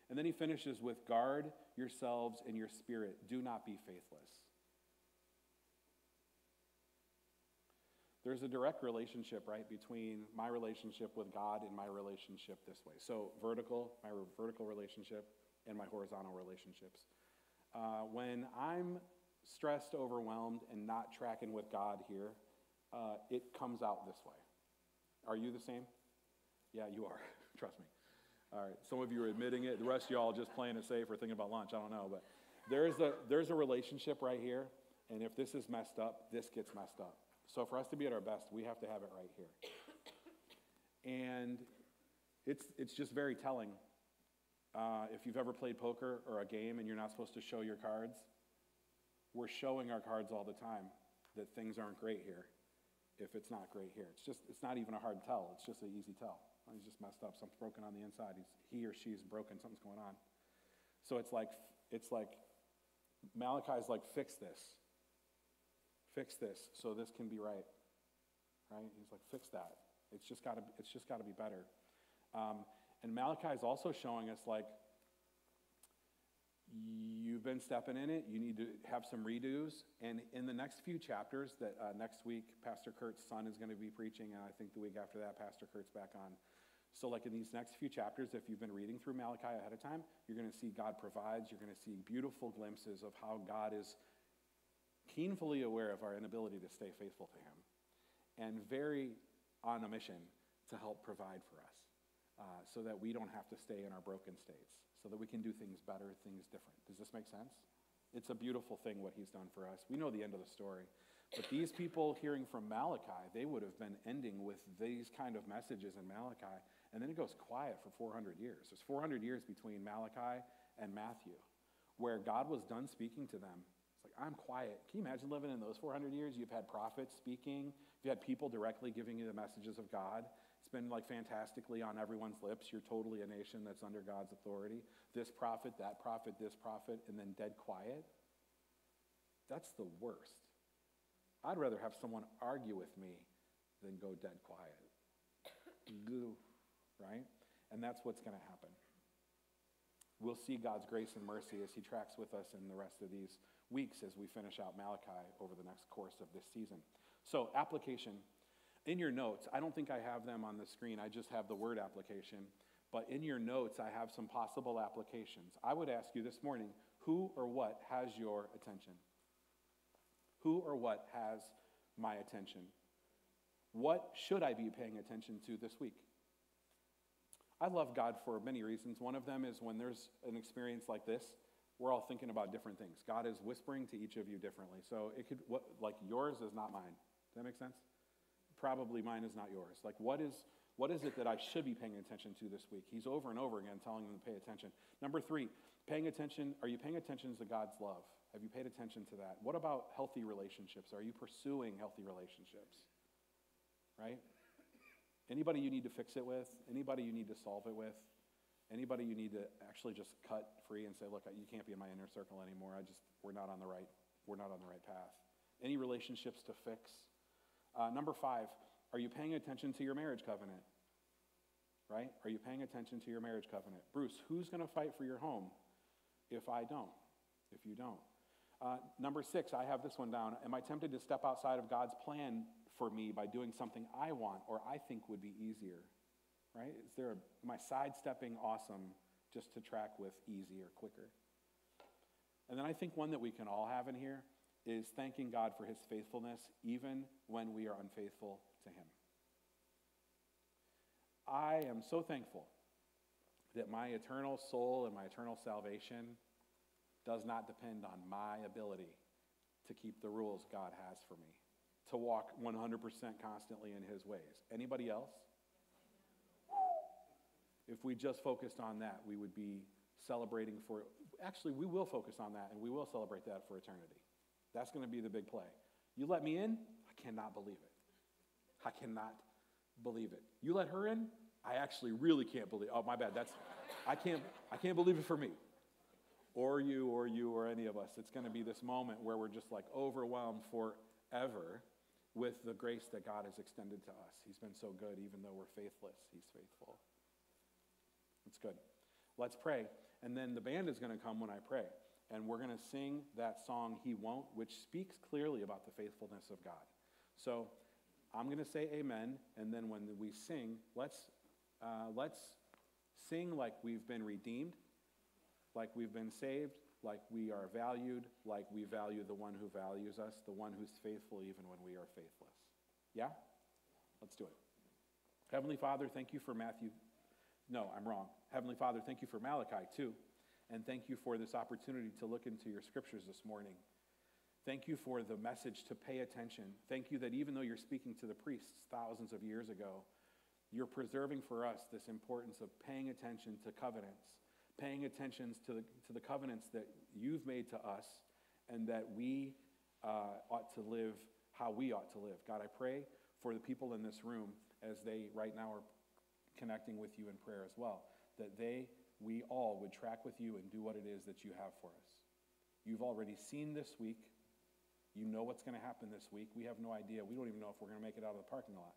And then he finishes with guard yourselves and your spirit. Do not be faithless. There's a direct relationship, right, between my relationship with God and my relationship this way. So, vertical, my vertical relationship, and my horizontal relationships. Uh, when I'm stressed, overwhelmed, and not tracking with God here, uh, it comes out this way. Are you the same? Yeah, you are. *laughs* Trust me. All right. Some of you are admitting it. The rest of y'all just playing it safe or thinking about lunch. I don't know. But there's a, there's a relationship right here. And if this is messed up, this gets messed up. So for us to be at our best, we have to have it right here. And it's, it's just very telling. Uh, if you've ever played poker or a game and you're not supposed to show your cards, we're showing our cards all the time that things aren't great here if it's not great here. It's just, it's not even a hard tell. It's just an easy tell. He's just messed up. Something's broken on the inside. He's, he or she's broken. Something's going on. So it's like, it's like Malachi's like, fix this fix this so this can be right. Right? He's like, fix that. It's just got to. It's just got to be better. Um, and Malachi is also showing us like, you've been stepping in it. You need to have some redos. And in the next few chapters, that uh, next week, Pastor Kurt's son is going to be preaching, and I think the week after that, Pastor Kurt's back on. So, like in these next few chapters, if you've been reading through Malachi ahead of time, you're going to see God provides. You're going to see beautiful glimpses of how God is keenly aware of our inability to stay faithful to Him and very on a mission to help provide for us uh, so that we don't have to stay in our broken states, so that we can do things better, things different. Does this make sense? It's a beautiful thing what He's done for us. We know the end of the story. But these people hearing from Malachi, they would have been ending with these kind of messages in Malachi and then it goes quiet for 400 years. There's 400 years between Malachi and Matthew where God was done speaking to them. It's like, I'm quiet. Can you imagine living in those 400 years? You've had prophets speaking, you've had people directly giving you the messages of God. It's been like fantastically on everyone's lips. You're totally a nation that's under God's authority. This prophet, that prophet, this prophet, and then dead quiet. That's the worst. I'd rather have someone argue with me than go dead quiet *coughs* right? And that's what's going to happen. We'll see God's grace and mercy as He tracks with us in the rest of these weeks as we finish out Malachi over the next course of this season. So, application. In your notes, I don't think I have them on the screen, I just have the word application. But in your notes, I have some possible applications. I would ask you this morning who or what has your attention? Who or what has my attention? What should I be paying attention to this week? I love God for many reasons. One of them is when there's an experience like this, we're all thinking about different things. God is whispering to each of you differently. So it could, what, like yours is not mine. Does that make sense? Probably mine is not yours. Like what is, what is it that I should be paying attention to this week? He's over and over again telling them to pay attention. Number three, paying attention. Are you paying attention to God's love? Have you paid attention to that? What about healthy relationships? Are you pursuing healthy relationships? Right? Anybody you need to fix it with, anybody you need to solve it with, anybody you need to actually just cut free and say, look, you can't be in my inner circle anymore. I just, we're not on the right, we're not on the right path. Any relationships to fix? Uh, number five, are you paying attention to your marriage covenant? Right? Are you paying attention to your marriage covenant? Bruce, who's going to fight for your home if I don't? If you don't? Uh, number six, I have this one down. Am I tempted to step outside of God's plan for me by doing something I want or I think would be easier? Right? Is there a, am I sidestepping awesome just to track with easy or quicker? And then I think one that we can all have in here is thanking God for his faithfulness even when we are unfaithful to him. I am so thankful that my eternal soul and my eternal salvation does not depend on my ability to keep the rules God has for me to walk 100% constantly in his ways. Anybody else? If we just focused on that, we would be celebrating for, actually, we will focus on that and we will celebrate that for eternity. That's going to be the big play. You let me in? I cannot believe it. I cannot believe it. You let her in? I actually really can't believe. Oh, my bad. That's I can't I can't believe it for me. Or you or you or any of us. It's going to be this moment where we're just like overwhelmed forever with the grace that God has extended to us. He's been so good, even though we're faithless, He's faithful. It's good. Let's pray. And then the band is going to come when I pray. And we're going to sing that song, He Won't, which speaks clearly about the faithfulness of God. So I'm going to say amen. And then when we sing, let's, uh, let's sing like we've been redeemed, like we've been saved, like we are valued, like we value the one who values us, the one who's faithful even when we are faithless. Yeah? Let's do it. Heavenly Father, thank you for Matthew. No, I'm wrong. Heavenly Father, thank you for Malachi too. And thank you for this opportunity to look into your scriptures this morning. Thank you for the message to pay attention. Thank you that even though you're speaking to the priests thousands of years ago, you're preserving for us this importance of paying attention to covenants paying attention to the, to the covenants that you've made to us and that we uh, ought to live how we ought to live. God, I pray for the people in this room as they right now are connecting with you in prayer as well, that they, we all, would track with you and do what it is that you have for us. You've already seen this week. You know what's going to happen this week. We have no idea. We don't even know if we're going to make it out of the parking lot.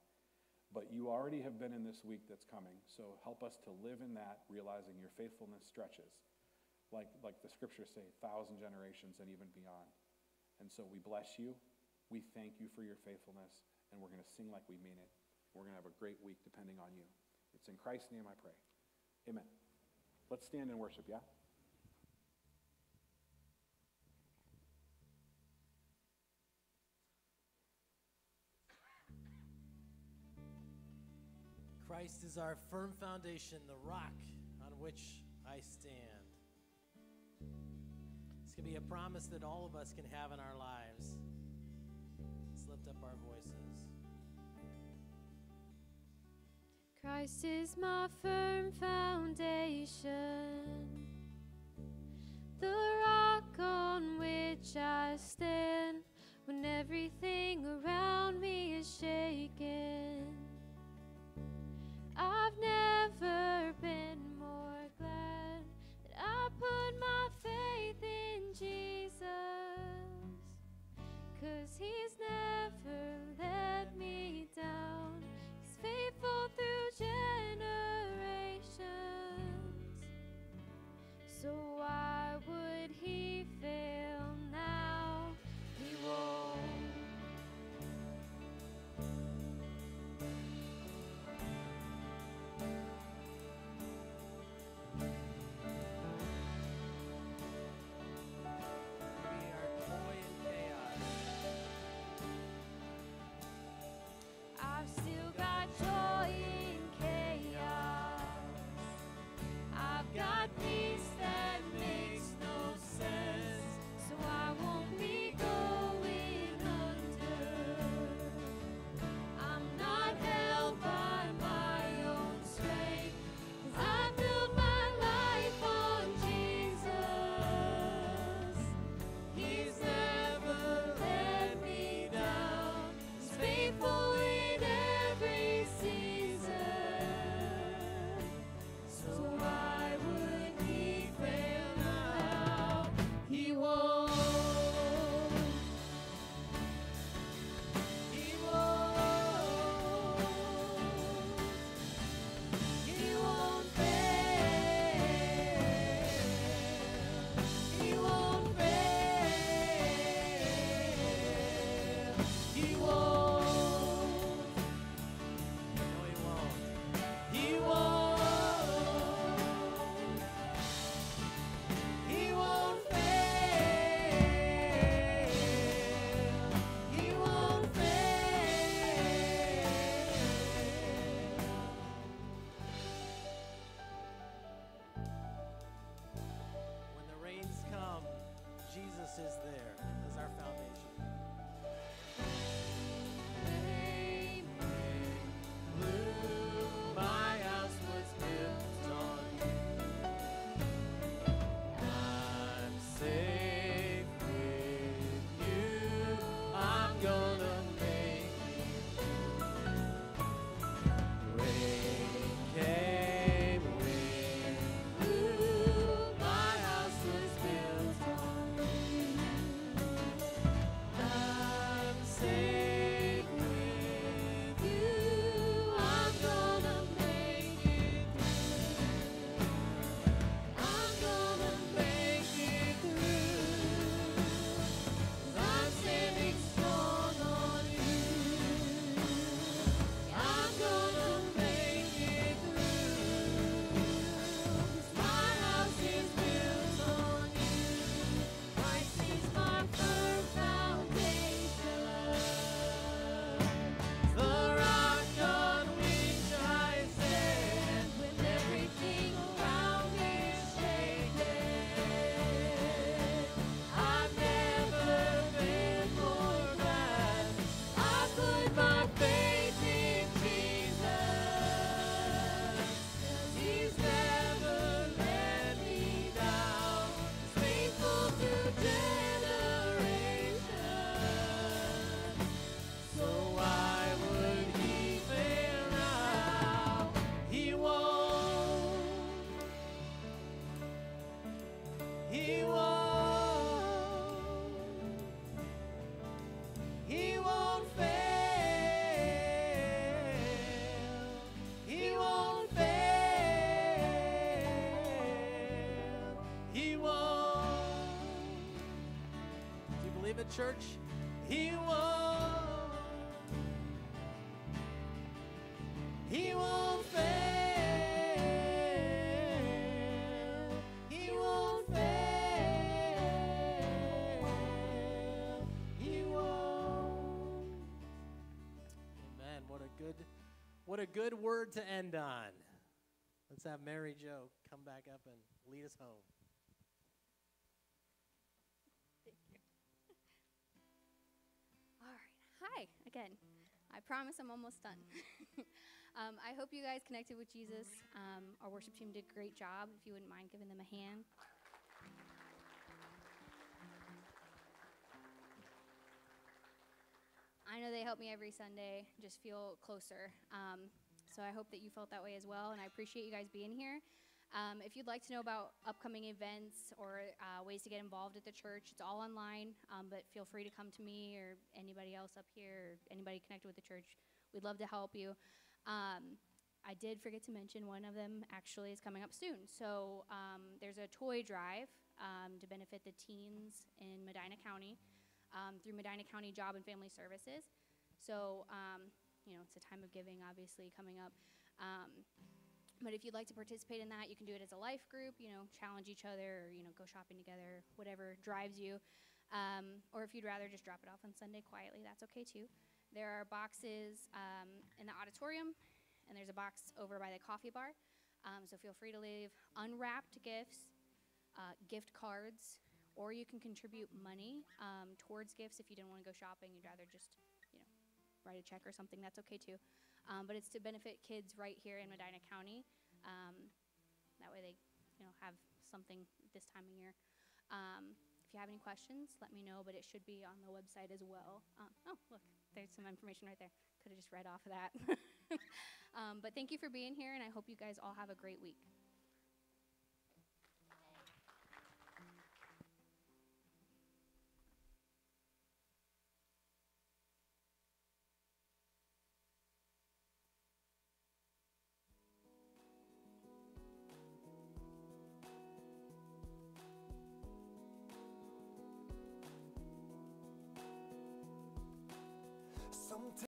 But you already have been in this week that's coming. So help us to live in that, realizing your faithfulness stretches, like, like the scriptures say, thousand generations and even beyond. And so we bless you. We thank you for your faithfulness. And we're going to sing like we mean it. We're going to have a great week depending on you. It's in Christ's name I pray. Amen. Let's stand and worship, yeah? Christ is our firm foundation, the rock on which I stand. It's going to be a promise that all of us can have in our lives. Let's lift up our voices. Christ is my firm foundation, the rock on which I stand when everything around me is shaken. I've never been more glad that I put my faith in Jesus, cause He's never let me down faithful through generations. So why would he fail now? He will. Church. He won't. He won't fail. He won't fail. He won't. Amen. What a good what a good word to end on. Let's have Mary Jo come back up and lead us home. Promise I'm almost done. *laughs* um, I hope you guys connected with Jesus. Um, our worship team did a great job. If you wouldn't mind giving them a hand. I know they help me every Sunday just feel closer. Um, so I hope that you felt that way as well, and I appreciate you guys being here. Um, if you'd like to know about upcoming events or uh, ways to get involved at the church, it's all online, um, but feel free to come to me or anybody else up here or anybody connected with the church. We'd love to help you. Um, I did forget to mention one of them actually is coming up soon. So um, there's a toy drive um, to benefit the teens in Medina County um, through Medina County Job and Family Services. So, you know, it's a time of giving, obviously, coming up. But if you'd like to participate in that, you can do it as a life group, you know, challenge each other, or, you know, go shopping together, whatever drives you. Um, or if you'd rather just drop it off on Sunday quietly, that's okay too. There are boxes um, in the auditorium, and there's a box over by the coffee bar. Um, so feel free to leave unwrapped gifts, uh, gift cards, or you can contribute money um, towards gifts if you didn't want to go shopping. You'd rather just, you know, write a check or something. That's okay too. Um, but it's to benefit kids right here in Medina County. Um, that way they, you know, have something this time of year. Um, if you have any questions, let me know. But it should be on the website as well. Um, oh, look, there's some information right there. Could have just read off of that. *laughs* um, but thank you for being here, and I hope you guys all have a great week.